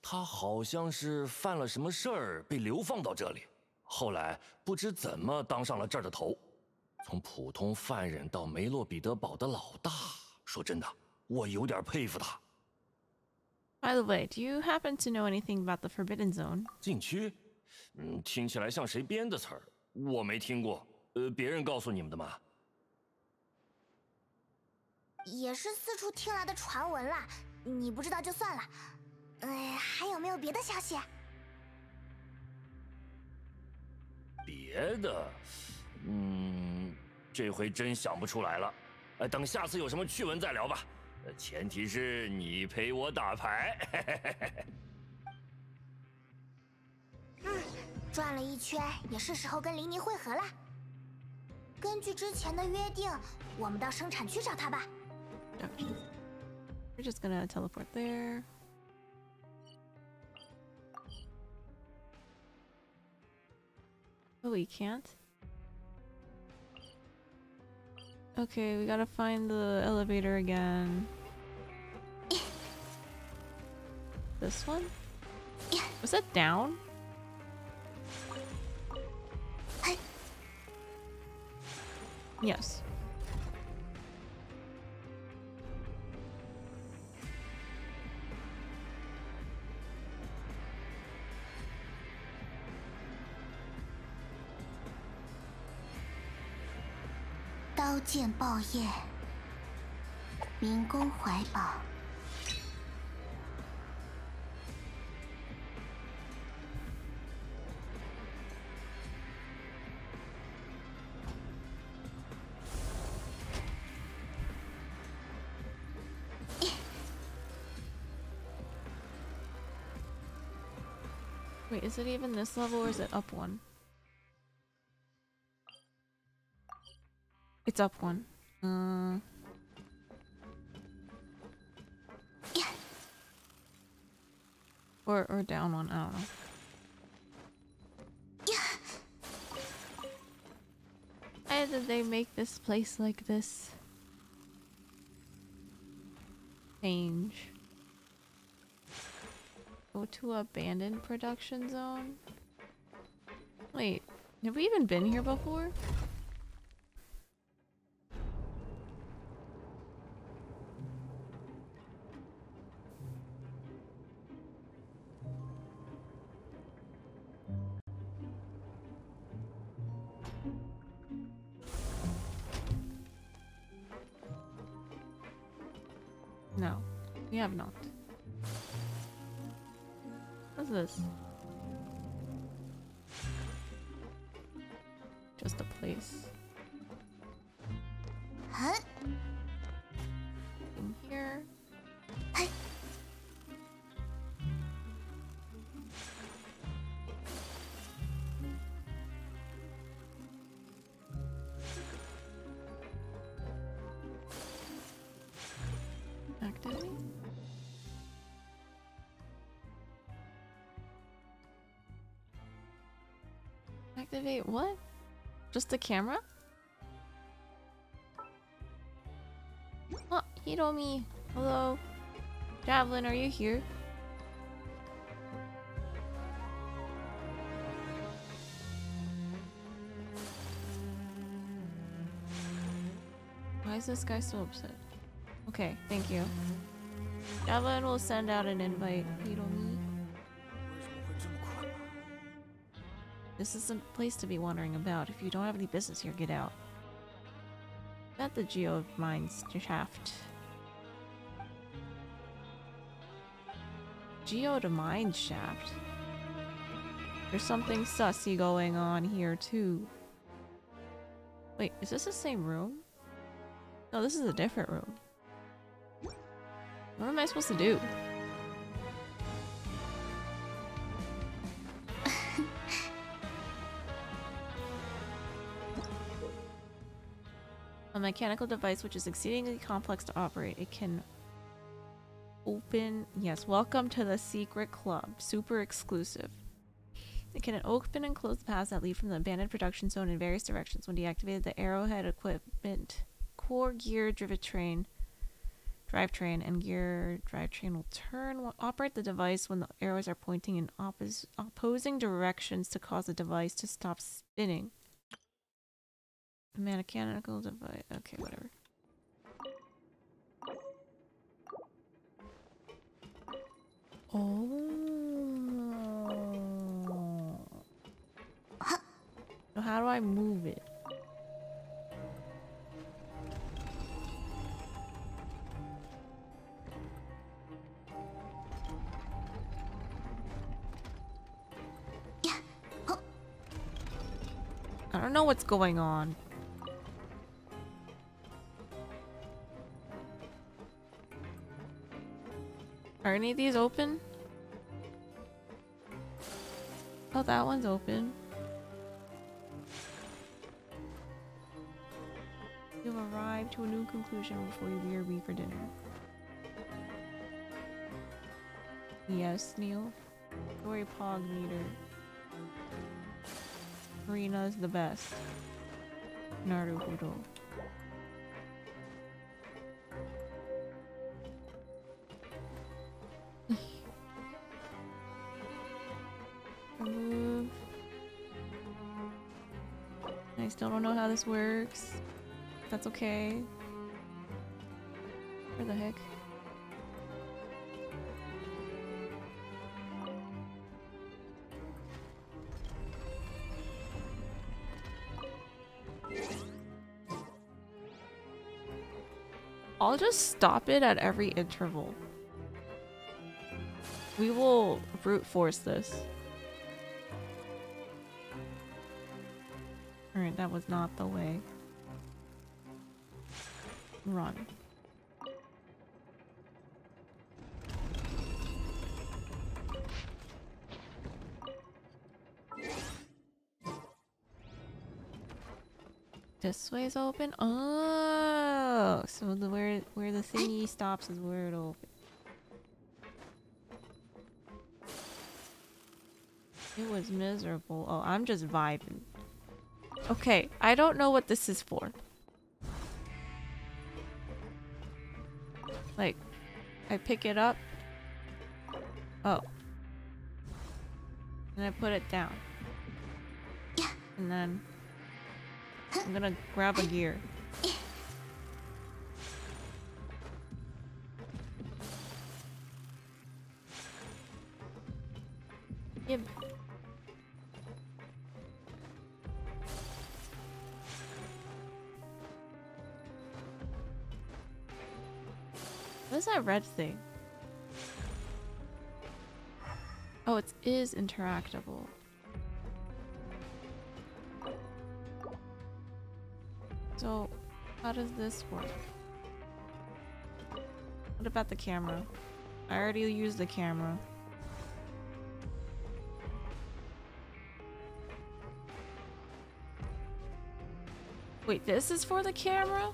他好像是犯了什么事儿被流放到这里，后来不知怎么当上了这儿的头。从普通犯人到梅洛彼得堡的老大，说真的，我有点佩服他。By the way, do you happen to know anything about the Forbidden Zone? 禁区，嗯，听起来像谁编的词儿，我没听过。呃，别人告诉你们的吗？也是四处听来的传闻啦，你不知道就算了。呃，还有没有别的消息？别的，嗯，这回真想不出来了。呃，等下次有什么趣闻再聊吧。呃，前提是你陪我打牌。嗯，转了一圈，也是时候跟林尼会合了。根据之前的约定，我们到生产区找他吧。Okay. We're just gonna teleport there. Oh, we can't? Okay, we gotta find the elevator again. This one? Was that down? Yes. 刀剑爆焰，明宫怀宝。Wait, is it even this level or is it up one? It's up one. Uh... Or, or down one, I don't know. Why did they make this place like this? Change. Go to abandoned production zone? Wait, have we even been here before? Activate what? Just the camera? Oh, Hiromi. Hello. Javelin, are you here? Why is this guy so upset? Okay, thank you. Javelin will send out an invite. Hiromi. This isn't a place to be wandering about. If you don't have any business here, get out. At the Geo Mines shaft. Geo to Mines shaft. There's something sussy going on here too. Wait, is this the same room? No, this is a different room. What am I supposed to do? Mechanical device which is exceedingly complex to operate. It can open. Yes, welcome to the secret club. Super exclusive. It can open and close the paths that lead from the abandoned production zone in various directions. When deactivated, the arrowhead equipment, core gear drivetrain, drivetrain, and gear drivetrain will turn. Operate the device when the arrows are pointing in oppos opposing directions to cause the device to stop spinning. Mechanical device. Okay, whatever. Oh. How do I move it? I don't know what's going on. Are any of these open? Oh, that one's open. You've arrived to a new conclusion before you BRB for dinner. Yes, Neil. Story Pog meter. Marina's the best. Naruto. How this works. That's okay. Where the heck? I'll just stop it at every interval. We will brute force this. That was not the way. Run. This way's open? Oh, so the where where the thingy stops is where it opens. It was miserable. Oh, I'm just vibing. Okay, I don't know what this is for. Like, I pick it up. Oh. And I put it down. And then I'm gonna grab a gear. Red thing? Oh, it is interactable. So, how does this work? What about the camera? I already used the camera. Wait, this is for the camera?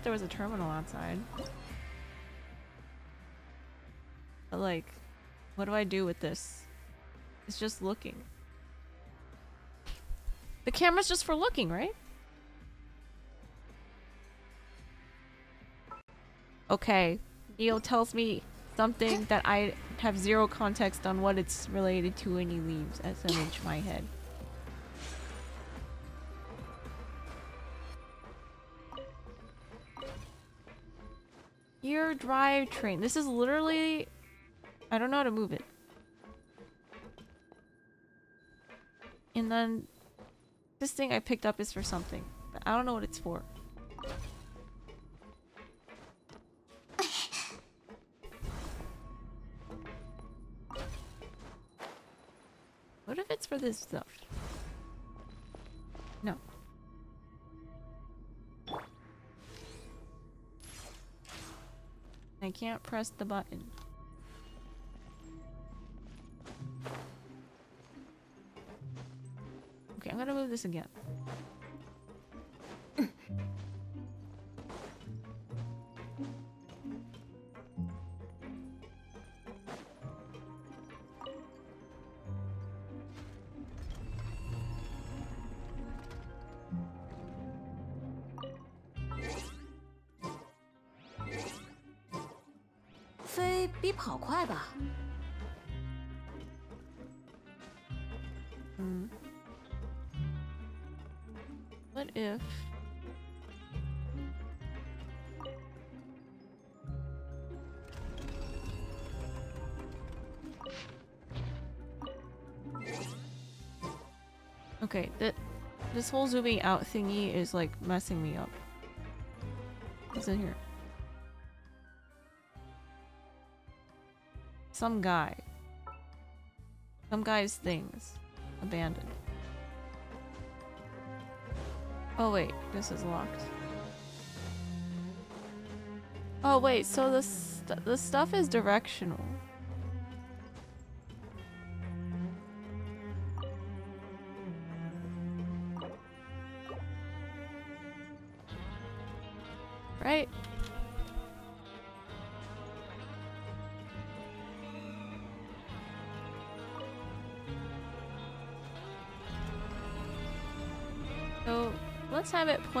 That there was a terminal outside. But like, what do I do with this? It's just looking. The camera's just for looking, right? Okay. Neil tells me something that I have zero context on what it's related to and he leaves as an SMH my head. Your drivetrain. This is literally... I don't know how to move it. And then... This thing I picked up is for something. But I don't know what it's for. What if it's for this stuff? I can't press the button. Okay, I'm gonna move this again. This whole zooming out thingy is like messing me up. What's in here? Some guy. Some guy's things. Abandoned. Oh wait, this is locked. Oh wait, so the st the stuff is directional.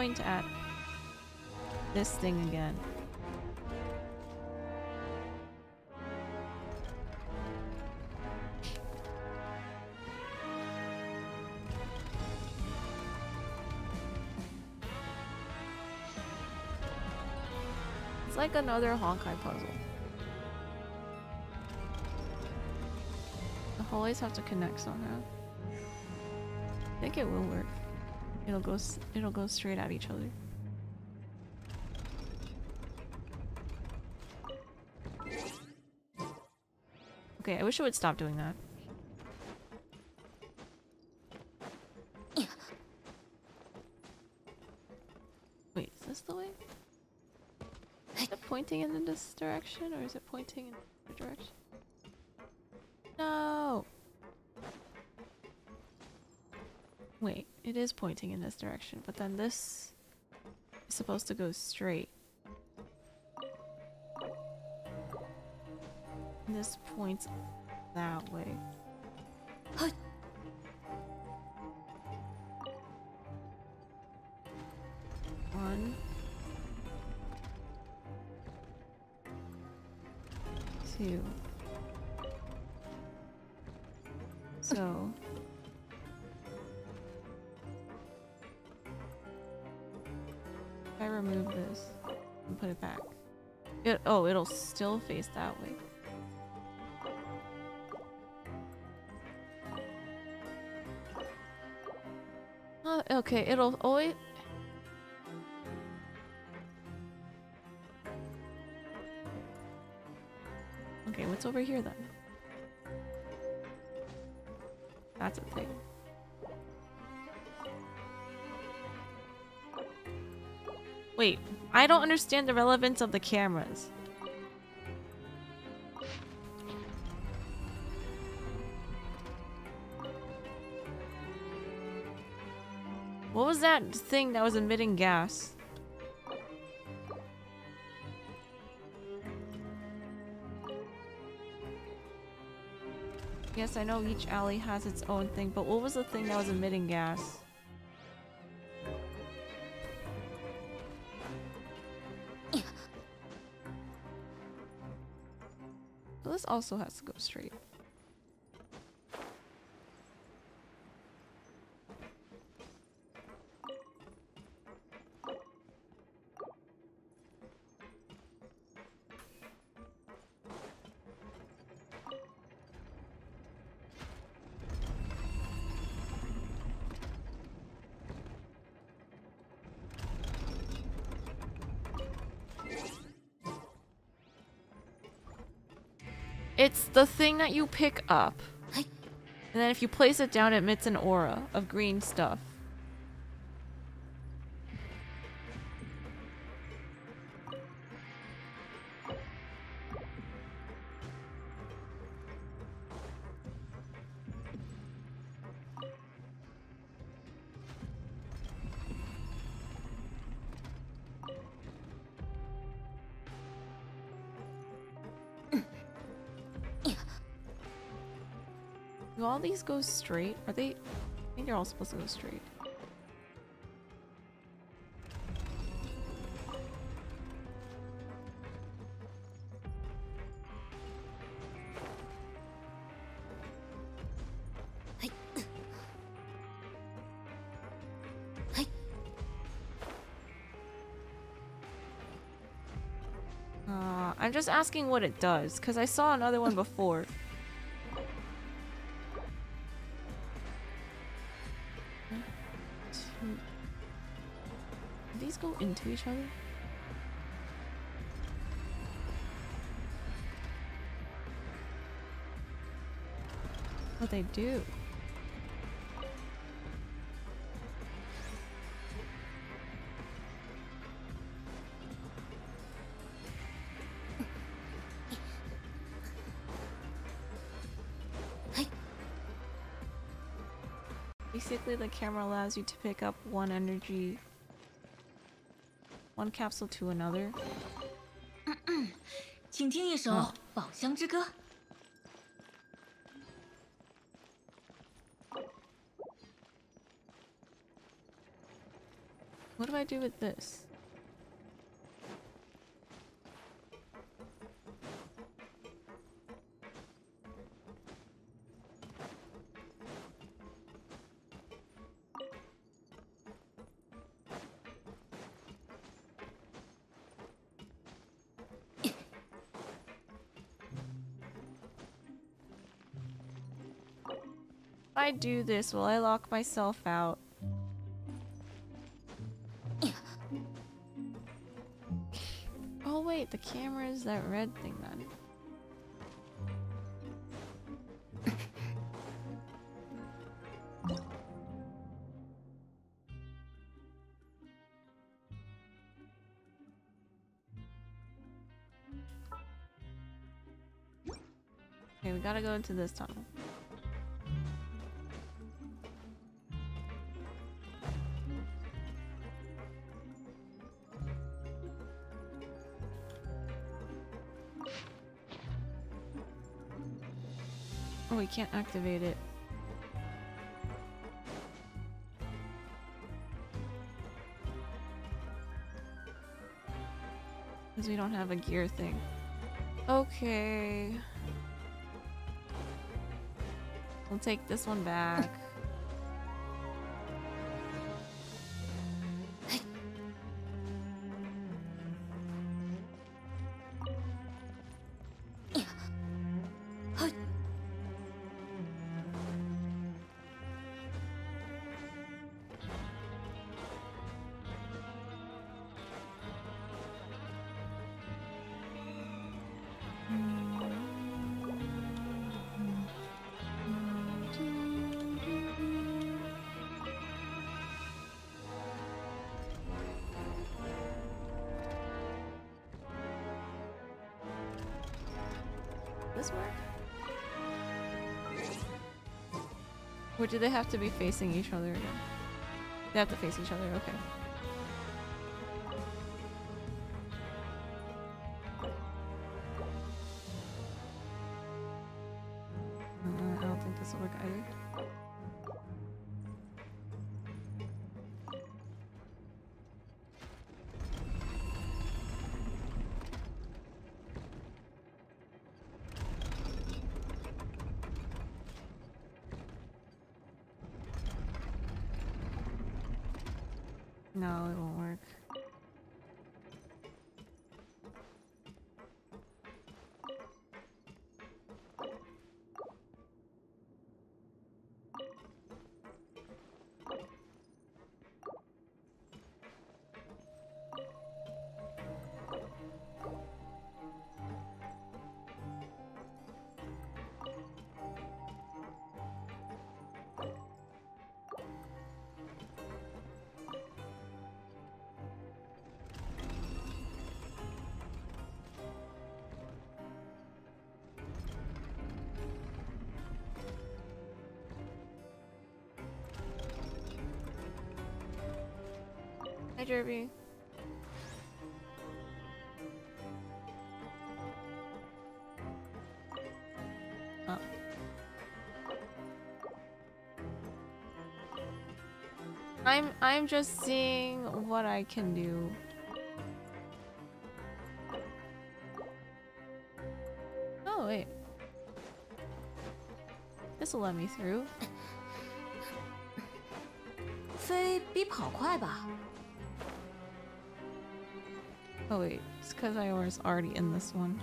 Point at this thing again. It's like another Honkai puzzle. The hallways have to connect somehow. I think it will work. It'll go. It'll go straight at each other. Okay, I wish it would stop doing that. Wait, is this the way? Is it pointing in this direction or is it pointing in the direction? It is pointing in this direction, but then this is supposed to go straight. And This points that way. Still face that way. Uh, okay, it'll always. Okay, what's over here then? That's a thing. Wait, I don't understand the relevance of the cameras. That thing that was emitting gas? Yes, I know each alley has its own thing, but what was the thing that was emitting gas? This also has to go straight. The thing that you pick up. And then if you place it down, it emits an aura of green stuff. Do all these go straight? Are they? I think they're all supposed to go straight. Uh, I'm just asking what it does, because I saw another one before. Into each other? What they do? Basically, the camera allows you to pick up one energy, one capsule to another. 请听一首《宝箱之歌》。 What do I do with this? Do this, will I lock myself out? Oh wait, the camera is that red thing then. Okay, we gotta go into this tunnel. Can't activate it. Because we don't have a gear thing. Okay. We'll take this one back. Do they have to be facing each other again? They have to face each other, okay. Hi, Derby. Oh. I'm I'm just seeing what I can do. Oh wait. This will let me through. 飞比跑快吧？ Oh wait, it's because I was already in this one.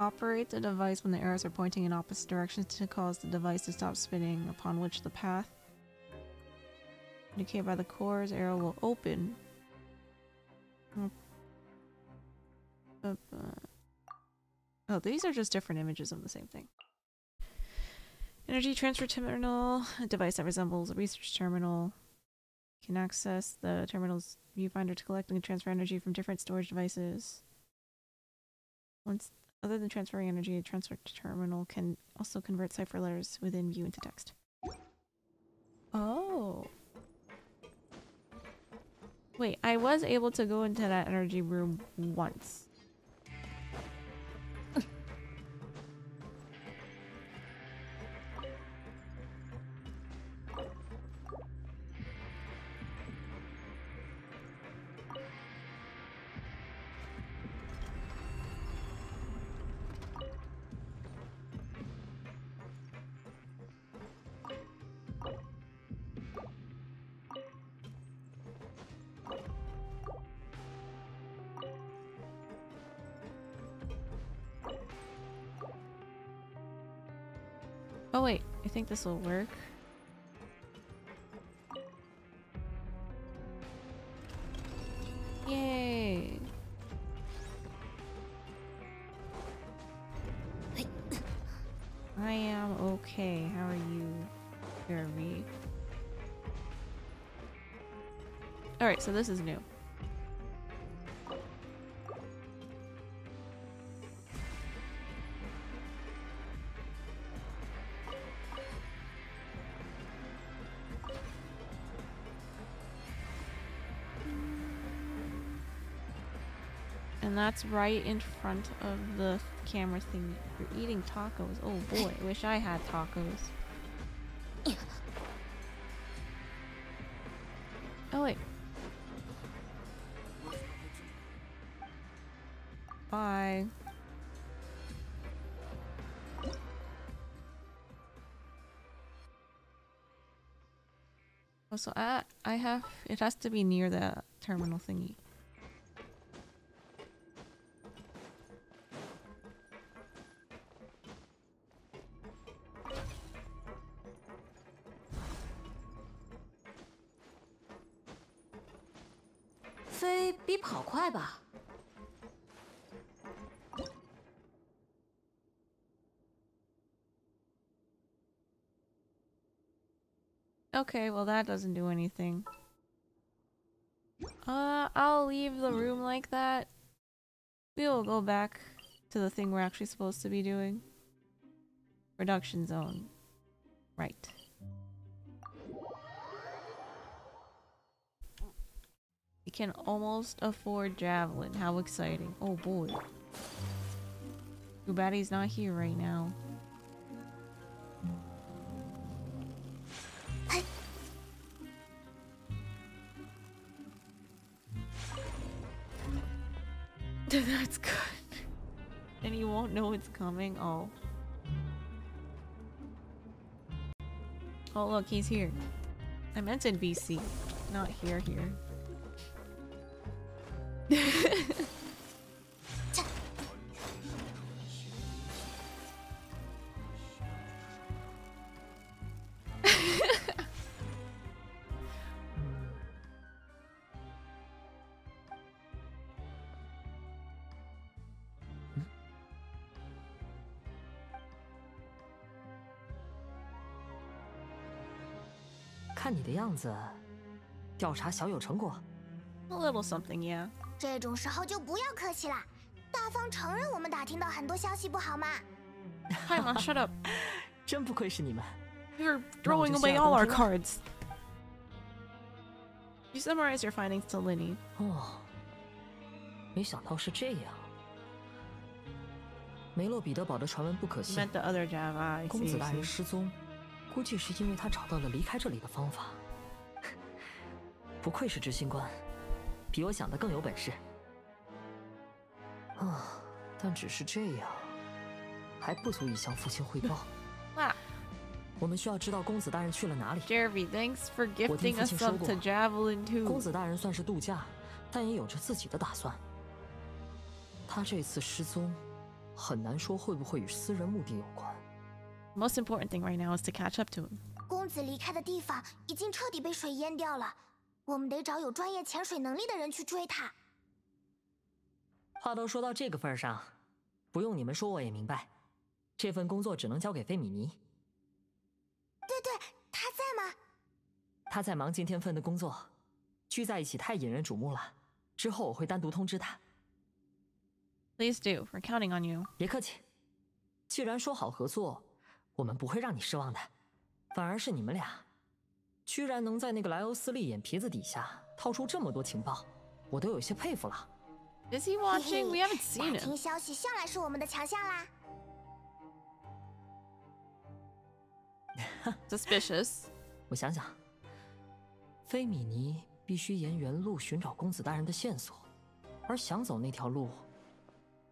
Operate the device when the arrows are pointing in opposite directions to cause the device to stop spinning, upon which the path indicated by the core's arrow will open. Hmm. Oh, these are just different images of the same thing. Energy transfer terminal, a device that resembles a research terminal. You can access the terminal's viewfinder to collect and transfer energy from different storage devices. Once, other than transferring energy, a transfer terminal can also convert cipher letters within view into text. Oh. Wait, I was able to go into that energy room once. Think this will work. Yay! I am okay. How are you, Jeremy? Alright, so this is new. And that's right in front of the camera thing. You're eating tacos. Oh boy, I wish I had tacos. Oh wait. Bye. Oh, so I I have it has to be near the terminal thingy. Okay, well that doesn't do anything. Uh, I'll leave the room like that. We'll go back to the thing we're actually supposed to be doing. Production zone. Right. We can almost afford Javelin. How exciting. Oh boy. Too bad he's not here right now. That's good. And you won't know it's coming. Oh. Oh, look, he's here. I meant in BC, not here, here. 样子，调查小有成果。A little something, yeah. 这种时候就不要客气啦，大方承认我们打听到很多消息不好吗？Paimon, shut up. 真不愧是你们。You're throwing away all our cards. You summarize your findings to Linny. 哦，没想到是这样。梅洛彼得堡的传闻不可信 meant，the other Java. 公子大人失踪，估计是因为他找到了离开这里的方法。不愧是执行官，比我想的更有本事。啊，但只是这样，还不足以向父亲汇报。Wow. 我们需要知道公子大人去了哪里。Jeremy, thanks for 我听 gifting 父 us 亲说 some 过 to Javelin 公.子大人算是度假，但也有着自己的打算。他这次失踪，很难说会不会与私人目的有关。Most important thing right now is to catch up to him. 公子离开的地方已经彻底被水淹掉了，我们得找有专业潜水能力的人去追他。话都说到这个份上，不用你们说我也明白，这份工作只能交给菲米尼。对对，他在吗？他在忙今天份的工作，聚在一起太引人瞩目了。之后我会单独通知他。Please do. We're counting on you. 别客气，既然说好合作，我们不会让你失望的。反而是你们俩，居然能在那个莱欧斯利眼皮子底下掏出这么多情报，我都有些佩服了。Is he watching? We haven't seen 打 him. 听消息向来是我们的强项啦。Suspicious. 我想想，菲米尼必须沿原路寻找公子大人的线索，而想走那条路，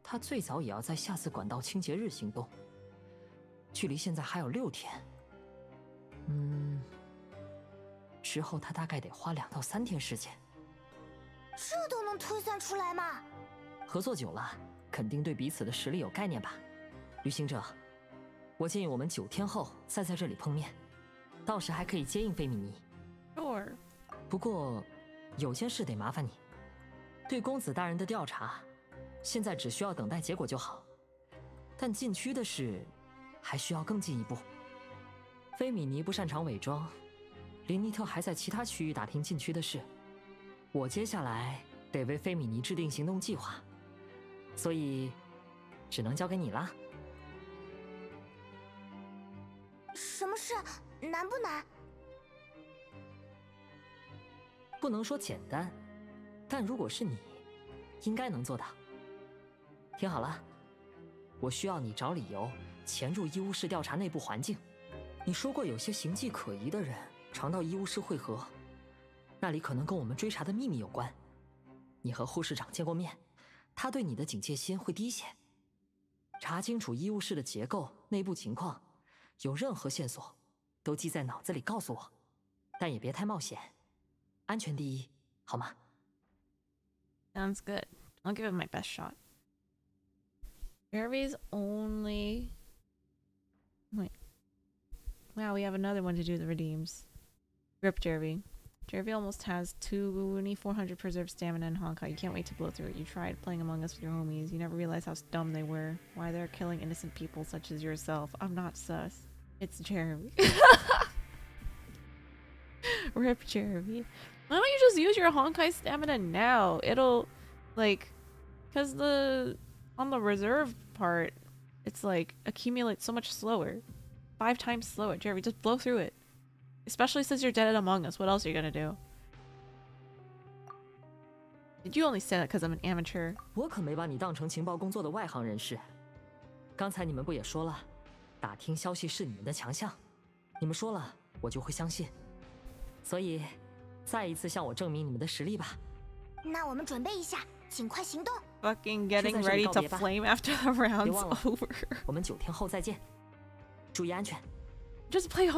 他最早也要在下次管道清洁日行动。距离现在还有六天，嗯，之后他大概得花两到三天时间。这都能推算出来吗？合作久了，肯定对彼此的实力有概念吧？旅行者，我建议我们九天后再在这里碰面，到时还可以接应菲米尼。Sure. 不过，有件事得麻烦你，对公子大人的调查，现在只需要等待结果就好。但禁区的事，还需要更进一步。菲米尼不擅长伪装，林尼特还在其他区域打听禁区的事，我接下来得为菲米尼制定行动计划，所以只能交给你啦。什么事？难不难？不能说简单，但如果是你，应该能做到。听好了，我需要你找理由潜入医务室调查内部环境。你说过有些形迹可疑的人常到医务室会合，那里可能跟我们追查的秘密有关。你和护士长见过面，他对你的警戒心会低些。查清楚医务室的结构、内部情况，有任何线索，都记在脑子里告诉我，但也别太冒险。安全第一，好吗？ Sounds good. I'll give it my best shot. Jervy's only. Wait. Wow, we have another one to do the redeems. Rip Jervy. Jervy almost has 2400 preserved stamina in Honkai. You can't wait to blow through it. You tried playing Among Us with your homies. You never realized how dumb they were. Why they're killing innocent people such as yourself. I'm not sus. It's Jeremy. Rip Jeremy. Why don't you just use your Honkai stamina now? It'll, like, because the, on the reserve part, it's like, accumulates so much slower. Five times slower. Jeremy, just blow through it. Especially since you're dead at Among Us. What else are you gonna do? Did you only say that because I'm an amateur? 我可没把你当成情报工作的外行人士。刚才你们不也说了，打听消息是你们的强项，你们说了，我就会相信。所以，再一次向我证明你们的实力吧。那我们准备一下，尽快行动。 Fucking getting ready to flame after the 别 round's 忘了 over. 我们九天后再见，注意安全。 Just play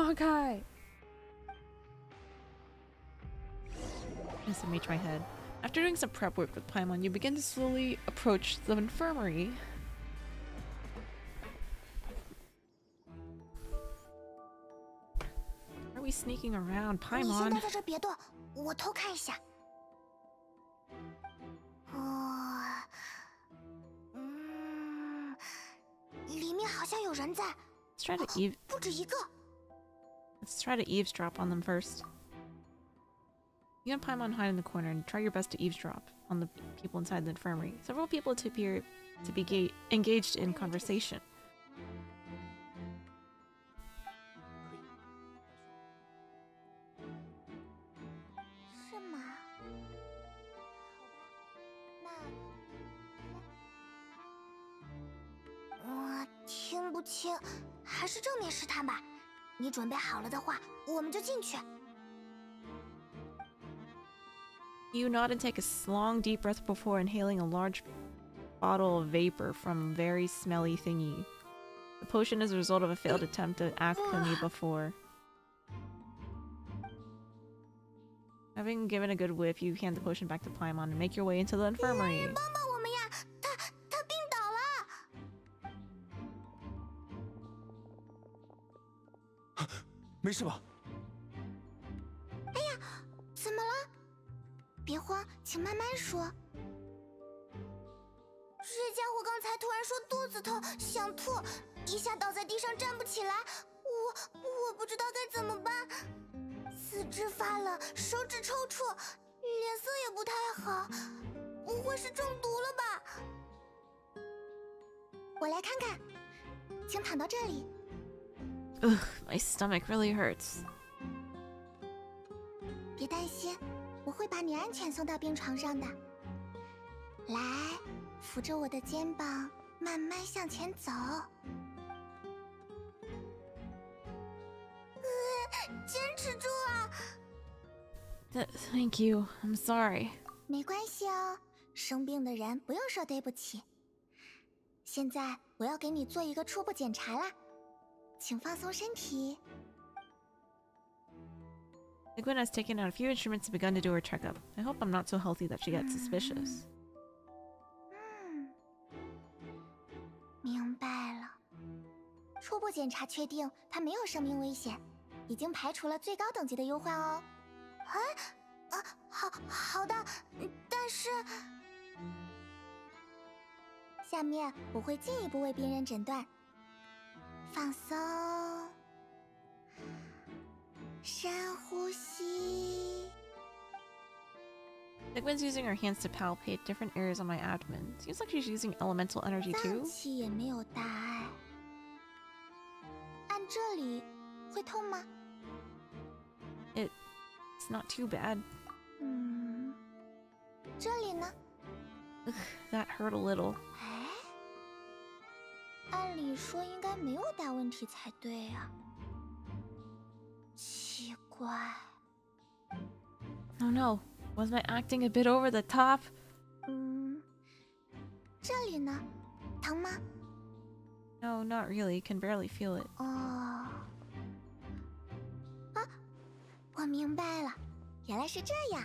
Yes, the my head. After doing some prep work with Paimon, you begin to slowly approach the infirmary. Why are we sneaking around, Paimon? Let's try to eave. Let's try to eavesdrop on them first. You and Paimon hide in the corner and try your best to eavesdrop on the people inside the infirmary. Several people appear to be ga- engaged in conversation. 是吗？好吧，那我听不清，还是正面试探吧。你准备好了的话，我们就进去。 You nod and take a long, deep breath before inhaling a large bottle of vapor from a very smelly thingy. The potion is a result of a failed attempt to alchemy before. Having given a good whiff, you hand the potion back to Paimon and make your way into the infirmary. 别慌，请慢慢说。这家伙刚才突然说肚子痛，想吐，一下倒在地上站不起来，我我不知道该怎么办，四肢发冷，手指抽搐，脸色也不太好，不会是中毒了吧？我来看看，请躺到这里。Ugh, my stomach really hurts. 别担心，我会把你安全送到病床上的。来，扶着我的肩膀，慢慢向前走。呃，坚持住啊！Th- thank you. I'm sorry. 没关系哦，生病的人不用说对不起。现在我要给你做一个初步检查啦，请放松身体。Sigewinne has taken out a few instruments and begun to do her checkup. I hope I'm not so healthy that she gets suspicious. Hmm. Hmm. 明白了，初步检查确定他没有生命危险，已经排除了最高等级的忧患哦。哎，啊，好好的，但是下面我会进一步为病人诊断，放松。深呼吸。Sigmund's using her hands to palpate different areas on my abdomen. Seems like she's using elemental energy 脏 too. 器也没有大碍。按这里会痛吗？ It's not too bad. 嗯，这里呢？ Ugh, that hurt a little. 哎，按理说应该没有大问题才对呀、 奇怪， Oh no, wasn't I acting a bit over the top? 嗯，这里呢？疼吗？ No, not really. Can barely feel it. 哦，啊，我明白了，原来是这样。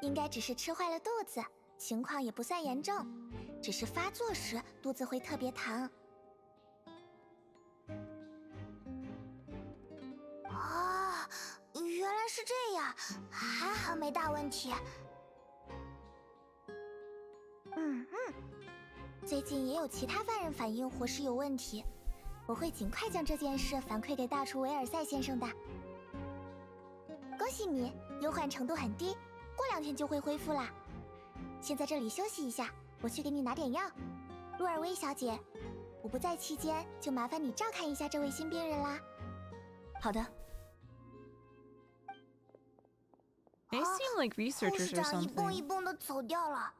应该只是吃坏了肚子，情况也不算严重，只是发作时肚子会特别疼。 原来是这样，还好没大问题。嗯嗯，最近也有其他犯人反映伙食有问题，我会尽快将这件事反馈给大厨维尔塞先生的。恭喜你，忧患程度很低，过两天就会恢复啦。先在这里休息一下，我去给你拿点药。露尔薇小姐，我不在期间就麻烦你照看一下这位新病人啦。好的，They seem like 护 researchers 士 or 长一蹦一 something. 蹦的走掉了。